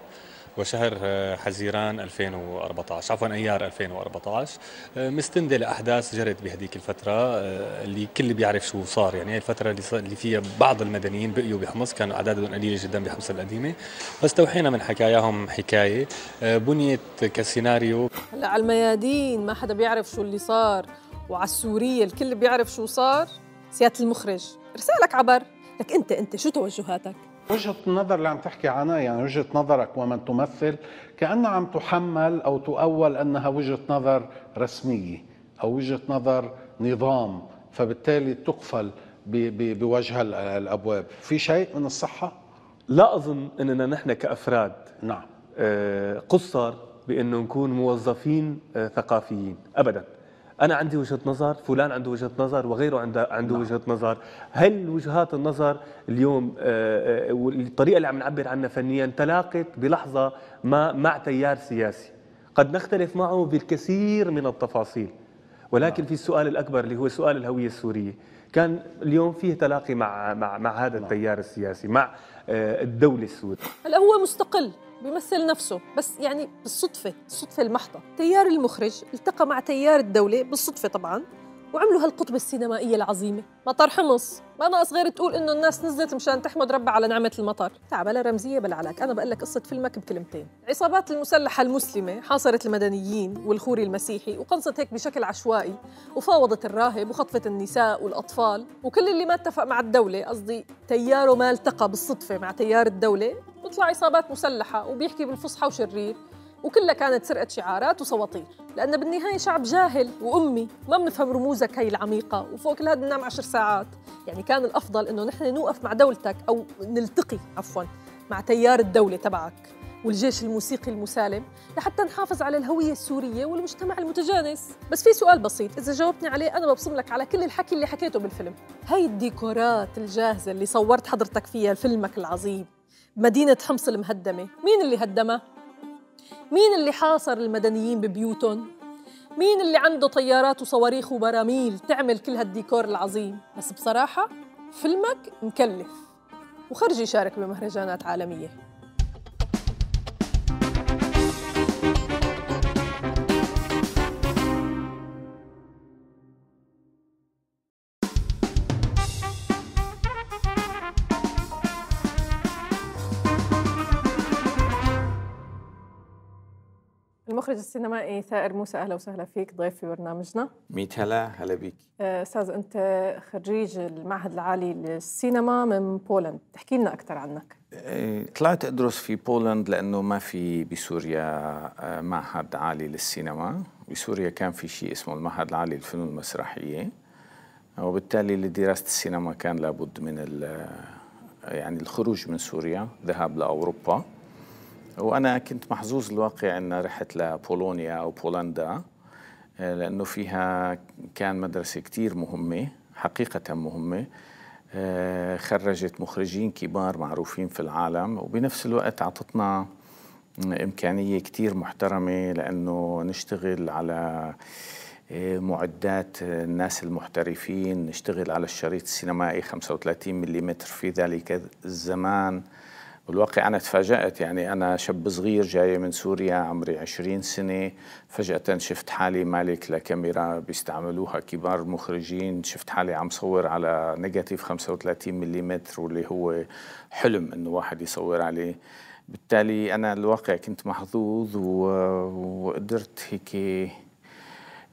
وشهر آه، حزيران 2014 عفوا أيار 2014 آه، مستندة لأحداث جرت بهذيك الفترة آه، اللي الكل بيعرف شو صار. يعني هي الفترة اللي, فيها بعض المدنيين بقيوا بحمص كانوا اعدادهم قليلة جدا بحمص القديمة. فاستوحينا من حكاياهم حكاية. بنيت كسيناريو. هلا على الميادين ما حدا بيعرف شو اللي صار وعلى السورية الكل بيعرف شو صار. سيادة المخرج رسالك عبر. لك أنت أنت شو توجهاتك؟ وجهة النظر اللي عم تحكي عنها يعني وجهة نظرك ومن تمثل كأنها عم تحمل أو تؤول أنها وجهة نظر رسمية أو وجهة نظر نظام فبالتالي تقفل بوجه الأبواب. في شيء من الصحة؟ لا أظن أننا نحن كأفراد نعم. آه، قصر بأنه نكون موظفين آه، ثقافيين أبداً. أنا عندي وجهة نظر فلان عنده وجهة نظر وغيره عنده عنده نعم. وجهة نظر هل وجهات النظر اليوم آه، آه، والطريقة اللي عم نعبر عنها فنيا تلاقت بلحظة ما مع تيار سياسي قد نختلف معه بالكثير من التفاصيل ولكن نعم. في السؤال الأكبر اللي هو سؤال الهوية السورية كان اليوم فيه تلاقي مع مع مع هذا نعم. التيار السياسي مع آه، الدولة السورية هلا هو مستقل بيمثل نفسه بس يعني بالصدفة الصدفة المحضة. تيار المخرج التقى مع تيار الدولة بالصدفة طبعا. وعملوا هالقطبة السينمائية العظيمة. مطر حمص. ما ناقص غير تقول إنه الناس نزلت مشان تحمد ربها على نعمة المطر تعال بلا رمزية بلا علاك أنا بقول لك قصة فيلمك بكلمتين. عصابات المسلحة المسلمة حاصرت المدنيين والخوري المسيحي وقنصت هيك بشكل عشوائي وفاوضت الراهب وخطفت النساء والأطفال. وكل اللي ما اتفق مع الدولة قصدي تياره ما التقى بالصدفة مع تيار الدولة بيطلع عصابات مسلحة وبيحكي بالفصحى وشرير. وكلها كانت سرقة شعارات وسواطير لأن بالنهاية شعب جاهل وأمي ما بنفهم رموزك هي العميقة وفوق كل هذا بننام عشر ساعات. يعني كان الأفضل إنه نحن نوقف مع دولتك أو نلتقي عفوا مع تيار الدولة تبعك والجيش الموسيقي المسالم لحتى نحافظ على الهوية السورية والمجتمع المتجانس. بس في سؤال بسيط إذا جاوبتني عليه أنا ببصم لك على كل الحكي اللي حكيته بالفيلم. هاي الديكورات الجاهزة اللي صورت حضرتك فيها فيلمك العظيم مدينة حمص المهدمة مين اللي هدمها؟ مين اللي حاصر المدنيين ببيوتهم؟ مين اللي عنده طيارات وصواريخ وبراميل تعمل كل هالديكور العظيم؟ بس بصراحة فيلمك مكلف وخرج يشارك بمهرجانات عالمية المخرج السينمائي ثائر موسى أهلا وسهلا فيك ضيف في برنامجنا. ميت هلا هلا بيك. آه، أستاذ أنت خريج المعهد العالي للسينما من بولند. تحكي لنا أكثر عنك. آه، طلعت أدرس في بولند لأنه ما في بسوريا آه، معهد عالي للسينما. بسوريا كان في شيء اسمه المعهد العالي للفنون المسرحية. وبالتالي لدراسة السينما كان لابد من يعني الخروج من سوريا ذهاب لأوروبا. وأنا كنت محظوظ الواقع أن رحت لبولونيا أو بولندا آه، لأنه فيها كان مدرسة كتير مهمة حقيقة مهمة آه، خرجت مخرجين كبار معروفين في العالم وبنفس الوقت أعطتنا إمكانية كتير محترمة لأنه نشتغل على آه، معدات الناس المحترفين نشتغل على الشريط السينمائي 35 ملم في ذلك الزمان. بالواقع أنا تفاجأت يعني أنا شاب صغير جاي من سوريا عمري 20 سنة. فجأة شفت حالي مالك لكاميرا بيستعملوها كبار المخرجين شفت حالي عم صور على نيجاتيف 35 ملم واللي هو حلم إنه واحد يصور عليه. بالتالي أنا الواقع كنت محظوظ وقدرت هيك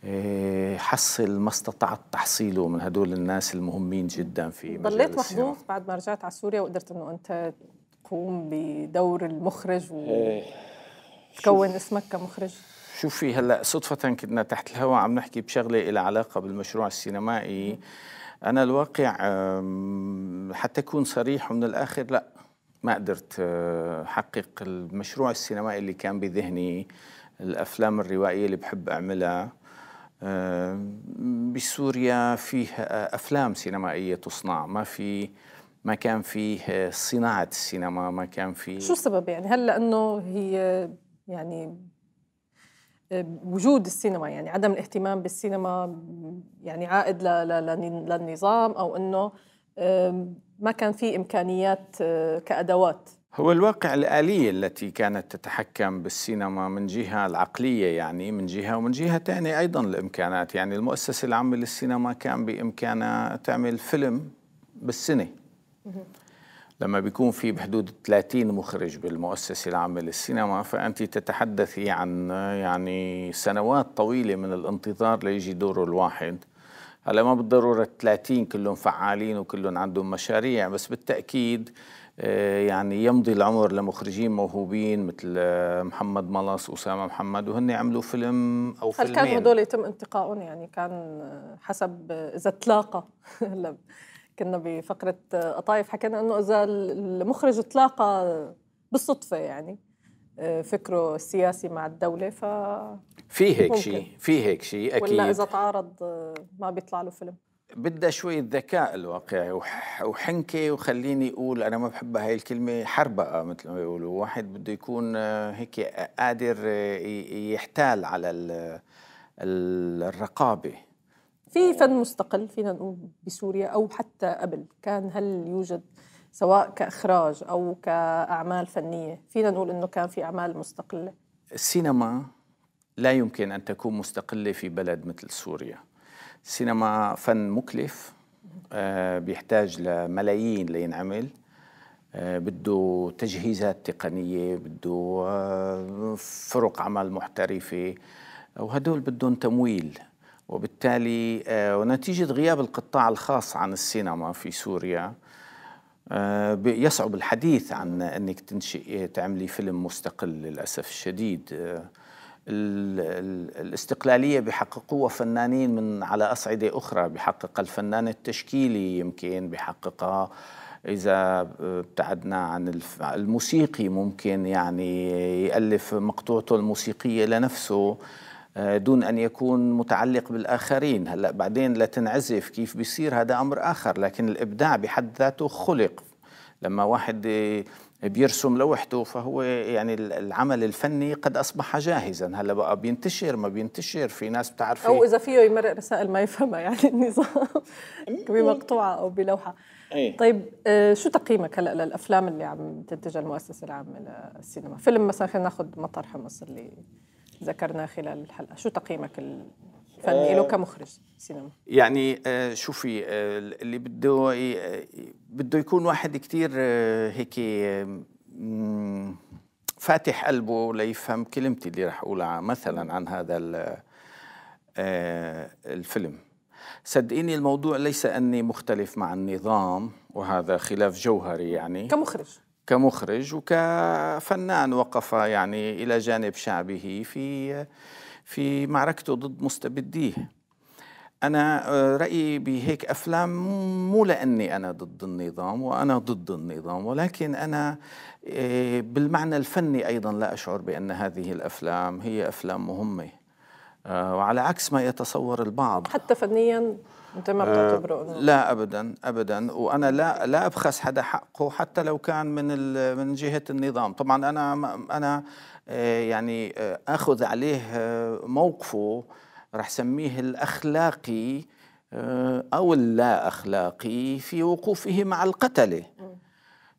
إيه، حصل ما استطعت تحصيله من هدول الناس المهمين جدا في ضليت محظوظ بعد ما رجعت على سوريا وقدرت إنه أنت تقوم بدور المخرج وتكون اسمك كمخرج؟ شوفي هلأ صدفة كنا تحت الهواء عم نحكي بشغلة إلى علاقة بالمشروع السينمائي. أنا الواقع حتى أكون صريح ومن الآخر لأ ما قدرت آه، أحقق المشروع السينمائي اللي كان بذهني الأفلام الروائية اللي بحب أعملها. آه، بسوريا فيه أفلام سينمائية تصنع. ما في ما كان فيه صناعة السينما ما كان في شو السبب يعني؟ هل لأنه هي يعني وجود السينما يعني عدم الاهتمام بالسينما يعني عائد للنظام أو أنه ما كان في إمكانيات كأدوات؟ هو الواقع الآلية التي كانت تتحكم بالسينما من جهة العقلية يعني من جهة ومن جهة ثانية أيضا الإمكانات. يعني المؤسسة العامة للسينما كان بإمكانها تعمل فيلم بالسنة لما بيكون في بحدود 30 مخرج بالمؤسسة العامة للسينما فأنت تتحدثي عن يعني سنوات طويلة من الانتظار ليجي دوره الواحد. هلا ما بالضرورة 30 كلهم فعالين وكلهم عندهم مشاريع بس بالتأكيد آه، يعني يمضي العمر لمخرجين موهوبين مثل آه، محمد ملص أسامة محمد وهن عملوا فيلم أو فيلمين هل كان هدول يتم انتقائهم؟ يعني كان حسب إذا تلاقى. [laughs] كنا بفقرة قطايف حكينا إنه إذا المخرج تلاقى بالصدفة يعني آه، فكره السياسي مع الدولة ف في هيك شيء في هيك شيء أكيد. ولا إذا تعارض آه، ما بيطلع له فيلم. بدها شوية ذكاء الواقعي وحنكة وخليني أقول أنا ما بحب هاي الكلمة حربقة مثل ما بيقولوا. واحد بده يكون آه، هيك قادر يحتال على الرقابة. في فن مستقل فينا نقول بسوريا أو حتى قبل. كان هل يوجد سواء كإخراج أو كأعمال فنية؟ فينا نقول إنه كان في أعمال مستقلة. السينما لا يمكن أن تكون مستقلة في بلد مثل سوريا. السينما فن مكلف آه، بيحتاج لملايين لينعمل آه، بده تجهيزات تقنية بده آه، فرق عمل محترفة وهدول بدهم تمويل. وبالتالي آه، ونتيجة غياب القطاع الخاص عن السينما في سوريا آه، يصعب الحديث عن أنك تنشئ تعملي فيلم مستقل للأسف الشديد. آه، الاستقلالية بحققوها فنانين من على أصعدة أخرى بحقق الفنان التشكيلي يمكن بحققها إذا ابتعدنا عن الموسيقي ممكن يعني يألف مقطوعته الموسيقية لنفسه. دون أن يكون متعلق بالآخرين. هلا بعدين لتنعزف كيف بيصير هذا أمر آخر لكن الإبداع بحد ذاته خلق. لما واحد بيرسم لوحده فهو يعني العمل الفني قد أصبح جاهزا. هلا بقى بينتشر ما بينتشر. في ناس بتعرفي أو إذا فيه يمرق رسائل ما يفهمها يعني النظام. [laughs] بمقطوعة أو بلوحة. أيه. طيب آه، شو تقييمك هلا للأفلام اللي عم تنتجها المؤسسة العامة للسينما؟ فيلم مثلا خلينا ناخذ مطر حمص اللي ذكرناه خلال الحلقة. شو تقييمك الفني له كمخرج سينما؟ يعني آه، شوفي آه، اللي بده بده يكون واحد كثير آه، هيك فاتح قلبه ليفهم كلمتي اللي رح أقولها مثلا عن هذا الفيلم. صدقيني الموضوع ليس أني مختلف مع النظام وهذا خلاف جوهري يعني. كمخرج. كمخرج وكفنان وقف يعني إلى جانب شعبه في في معركته ضد مستبديه. أنا رأيي بهيك أفلام مو لأني أنا ضد النظام وأنا ضد النظام ولكن أنا بالمعنى الفني أيضا لا أشعر بأن هذه الأفلام هي أفلام مهمة. آه، وعلى عكس ما يتصور البعض. حتى فنيا؟ أنت ما بتعتبره انه لا ابدا ابدا. وأنا لا لا أبخس حدا حقه حتى لو كان من من جهة النظام. طبعا أنا أنا آه، يعني آه، أخذ عليه آه، موقفه رح سميه الأخلاقي آه، أو اللا اخلاقي في وقوفه مع القتلة.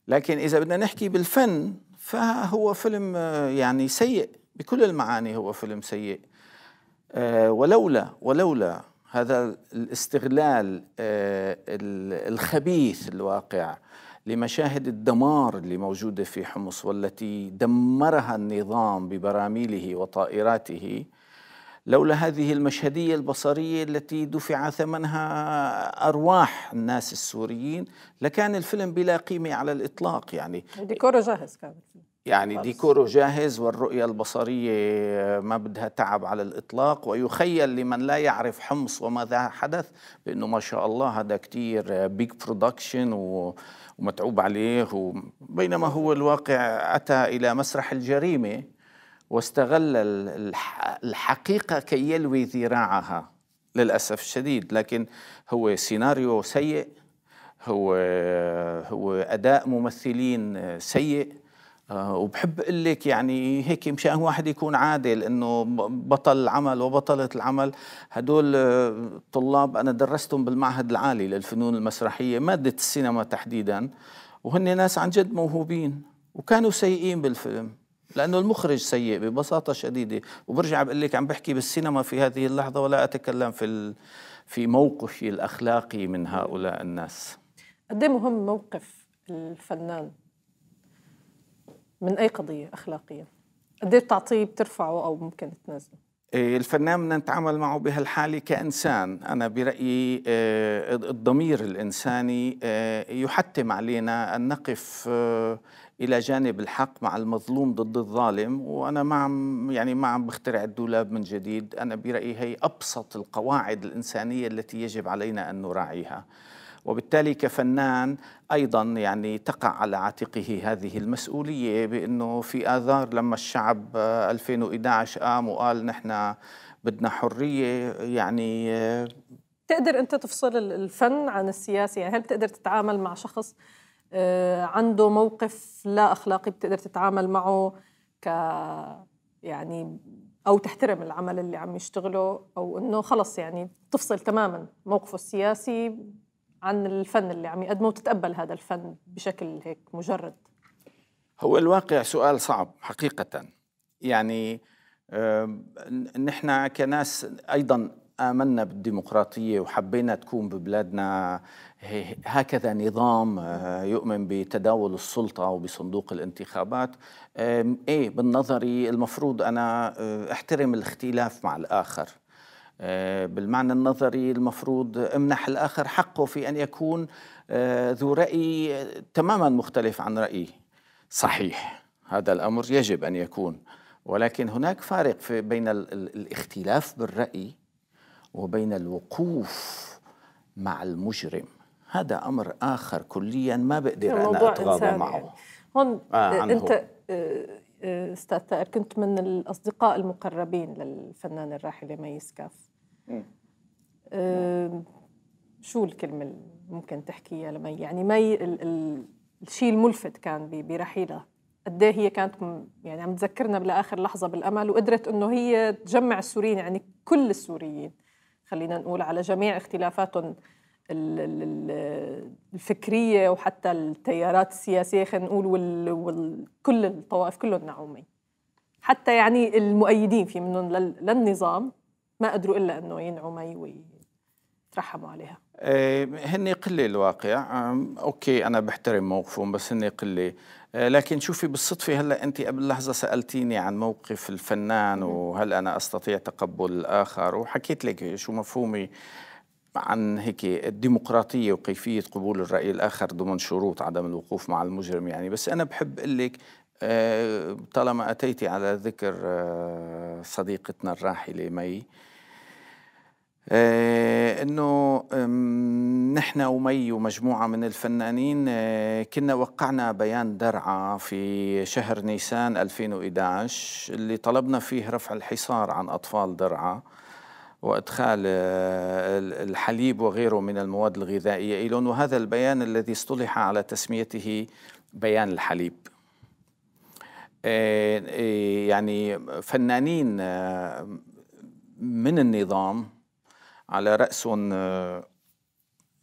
لكن إذا بدنا نحكي بالفن فهو فيلم آه، يعني سيء. بكل المعاني هو فيلم سيء. آه، ولولا ولولا هذا الاستغلال آه، ال- الخبيث الواقع لمشاهد الدمار اللي موجودة في حمص والتي دمرها النظام ببراميله وطائراته. لولا هذه المشهدية البصرية التي دفع ثمنها أرواح الناس السوريين لكان الفيلم بلا قيمة على الإطلاق يعني. ديكوره جاهز كان يعني ديكوره جاهز والرؤية البصرية ما بدها تعب على الإطلاق ويخيل لمن لا يعرف حمص وماذا حدث بأنه ما شاء الله هذا كتير big production ومتعوب عليه بينما هو الواقع أتى إلى مسرح الجريمة واستغل ال- الح- الحقيقة كي يلوي ذراعها للأسف الشديد. لكن هو سيناريو سيء هو هو أداء ممثلين سيء وبحب أقول لك يعني هيك مشان واحد يكون عادل إنه بطل العمل وبطلة العمل. هدول آه، طلاب أنا درستهم بالمعهد العالي للفنون المسرحية مادة السينما تحديدا. وهن ناس عن جد موهوبين وكانوا سيئين بالفيلم لأنه المخرج سيء ببساطة شديدة. وبرجع بقول لك عم بحكي بالسينما في هذه اللحظة ولا أتكلم في في موقفي الأخلاقي من هؤلاء الناس. قد إيه مهم موقف الفنان؟ من أي قضية أخلاقية؟ قد إيه بتعطيه بترفعه أو ممكن تنزله؟ إيه، الفنان بدنا نتعامل معه بهالحالة كإنسان. أنا برأيي آه، الضمير الإنساني آه، يحتم علينا أن نقف آه، إلى جانب الحق مع المظلوم ضد الظالم. وأنا ما عم يعني ما عم بخترع الدولاب من جديد. أنا برأيي هي أبسط القواعد الإنسانية التي يجب علينا أن نراعيها. وبالتالي كفنان أيضا يعني تقع على عاتقه هذه المسؤولية بأنه في آذار لما الشعب آه، 2011 قام وقال نحن بدنا حرية يعني تقدر أنت تفصل ال- الفن عن السياسة؟ يعني هل بتقدر تتعامل مع شخص آه، عنده موقف لا أخلاقي بتقدر تتعامل معه ك يعني أو تحترم العمل اللي عم يشتغله أو إنه خلص يعني تفصل تماما موقفه السياسي؟ عن الفن اللي عم يقدمه وتتقبل هذا الفن بشكل هيك مجرد؟ هو الواقع سؤال صعب حقيقة. يعني نحن كناس أيضا آمنا بالديمقراطية وحبينا تكون ببلادنا. هكذا نظام آه، يؤمن بتداول السلطة وبصندوق الانتخابات. إيه بالنظري المفروض أنا آه، أحترم الاختلاف مع الآخر. بالمعنى النظري المفروض امنح الآخر حقه في أن يكون آه، ذو رأي آه، تماما مختلف عن رأيي صحيح. هذا الأمر يجب أن يكون. ولكن هناك فارق في بين ال- ال- الاختلاف بالرأي وبين الوقوف مع المجرم. هذا أمر آخر كليا ما بقدر أنا أتغاضى معه. هون آه، آه. أنت آه، آه، أستاذ طائر كنت من الأصدقاء المقربين للفنان الراحل ميس كاف. آه، شو الكلمة اللي ممكن تحكيها لمي؟ يعني مي ال ال الشيء الملفت كان برحيلها قد إيه هي كانت يعني عم تذكرنا بالآخر لحظة بالأمل وقدرت إنه هي تجمع السوريين يعني كل السوريين خلينا نقول على جميع اختلافاتهم ال- ال- ال- الفكرية وحتى التيارات السياسية خلينا نقول وكل الطوائف كلهم نعومي حتى يعني المؤيدين في منهم لل- للنظام ما قدروا إلا أنه ينعمي ويترحموا عليها. آه، هن قلة الواقع. أوكي أنا بحترم موقفهم بس هن قلة آه، لكن شوفي بالصدفة هلأ أنت قبل لحظة سألتيني عن موقف الفنان وهل أنا أستطيع تقبل الآخر وحكيت لك شو مفهومي عن هيك الديمقراطية وكيفية قبول الرأي الآخر ضمن شروط عدم الوقوف مع المجرم يعني. بس أنا بحب أقول لك آه، طالما أتيتي على ذكر صديقتنا الراحلة مي إنه أم، نحن ومي ومجموعة من الفنانين آه، كنا وقعنا بيان درعا في شهر نيسان 2011 اللي طلبنا فيه رفع الحصار عن أطفال درعا وإدخال آه، ال- الحليب وغيره من المواد الغذائية لهم وهذا البيان الذي اصطلح على تسميته بيان الحليب. آه، آه، يعني فنانين آه، من النظام على رأسهم آه،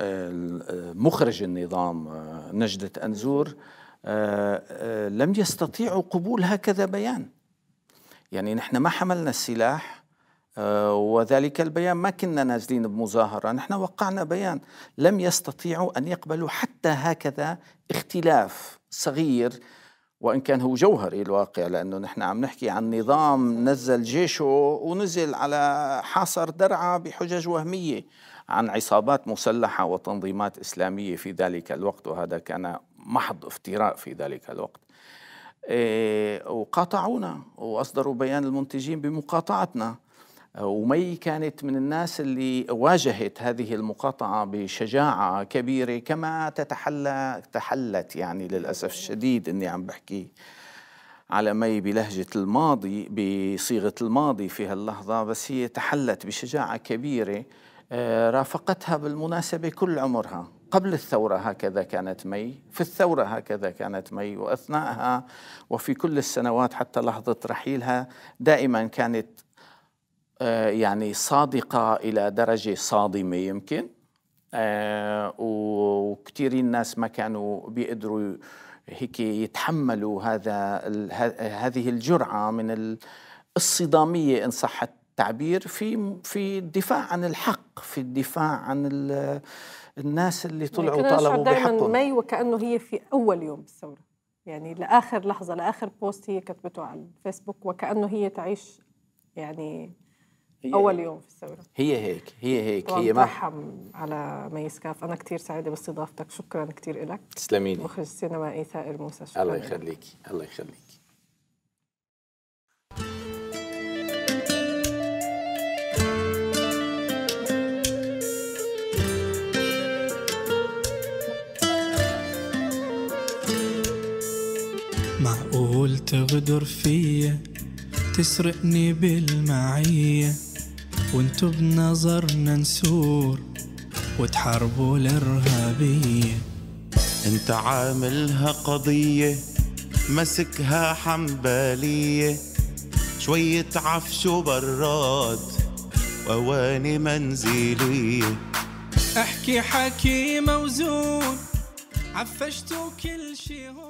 آه، مخرج النظام آه، نجدة أنزور لم يستطيعوا قبول هكذا بيان. يعني نحن ما حملنا السلاح وذلك البيان ما كنا نازلين بمظاهرة نحن وقعنا بيان. لم يستطيعوا أن يقبلوا حتى هكذا اختلاف صغير وإن كان هو جوهري الواقع لأنه نحن عم نحكي عن نظام نزل جيشه ونزل على حاصر درعا بحجج وهمية عن عصابات مسلحة وتنظيمات إسلامية في ذلك الوقت وهذا كان محض افتراء في ذلك الوقت. إيه، وقاطعونا وأصدروا بيان المنتجين بمقاطعتنا. ومي كانت من الناس اللي واجهت هذه المقاطعة بشجاعة كبيرة كما تتحلى تحلت يعني للأسف الشديد أني عم بحكي على مي بلهجة الماضي بصيغة الماضي في هاللحظة بس هي تحلت بشجاعة كبيرة آه، رافقتها بالمناسبة كل عمرها. قبل الثورة هكذا كانت مي في الثورة هكذا كانت مي وأثناءها وفي كل السنوات حتى لحظة رحيلها دائما كانت يعني صادقة إلى درجة صادمة يمكن. آه، وكثيرين ناس ما كانوا بيقدروا هيك يتحملوا هذا هذه الجرعة من ال- الصدامية إن صح التعبير في في الدفاع عن الحق في الدفاع عن ال- الناس اللي طلعوا كنا نشعر طالبوا بحقهم. مي وكأنه هي في أول يوم بالثورة. يعني لآخر لحظة لآخر بوست هي كتبته على الفيسبوك وكأنه هي تعيش يعني هي أول هيك. يوم في الثورة. هي هيك هي هيك هي ما على مي سكاف أنا كتير سعيدة باستضافتك. شكرا كتير لك تسلمي لي. مخرج السينمائي ثائر موسى شكرا الله لك. يخليك الله يخليك. معقول تغدر فيا تسرقني بالمعية. وانتو بنظرنا نسور وتحاربوا الإرهابية انت عاملها قضية مسكها حنبالية شوية عفش وبراد وأواني منزلية. احكي حكي موزون عفشتوا كل شي هون.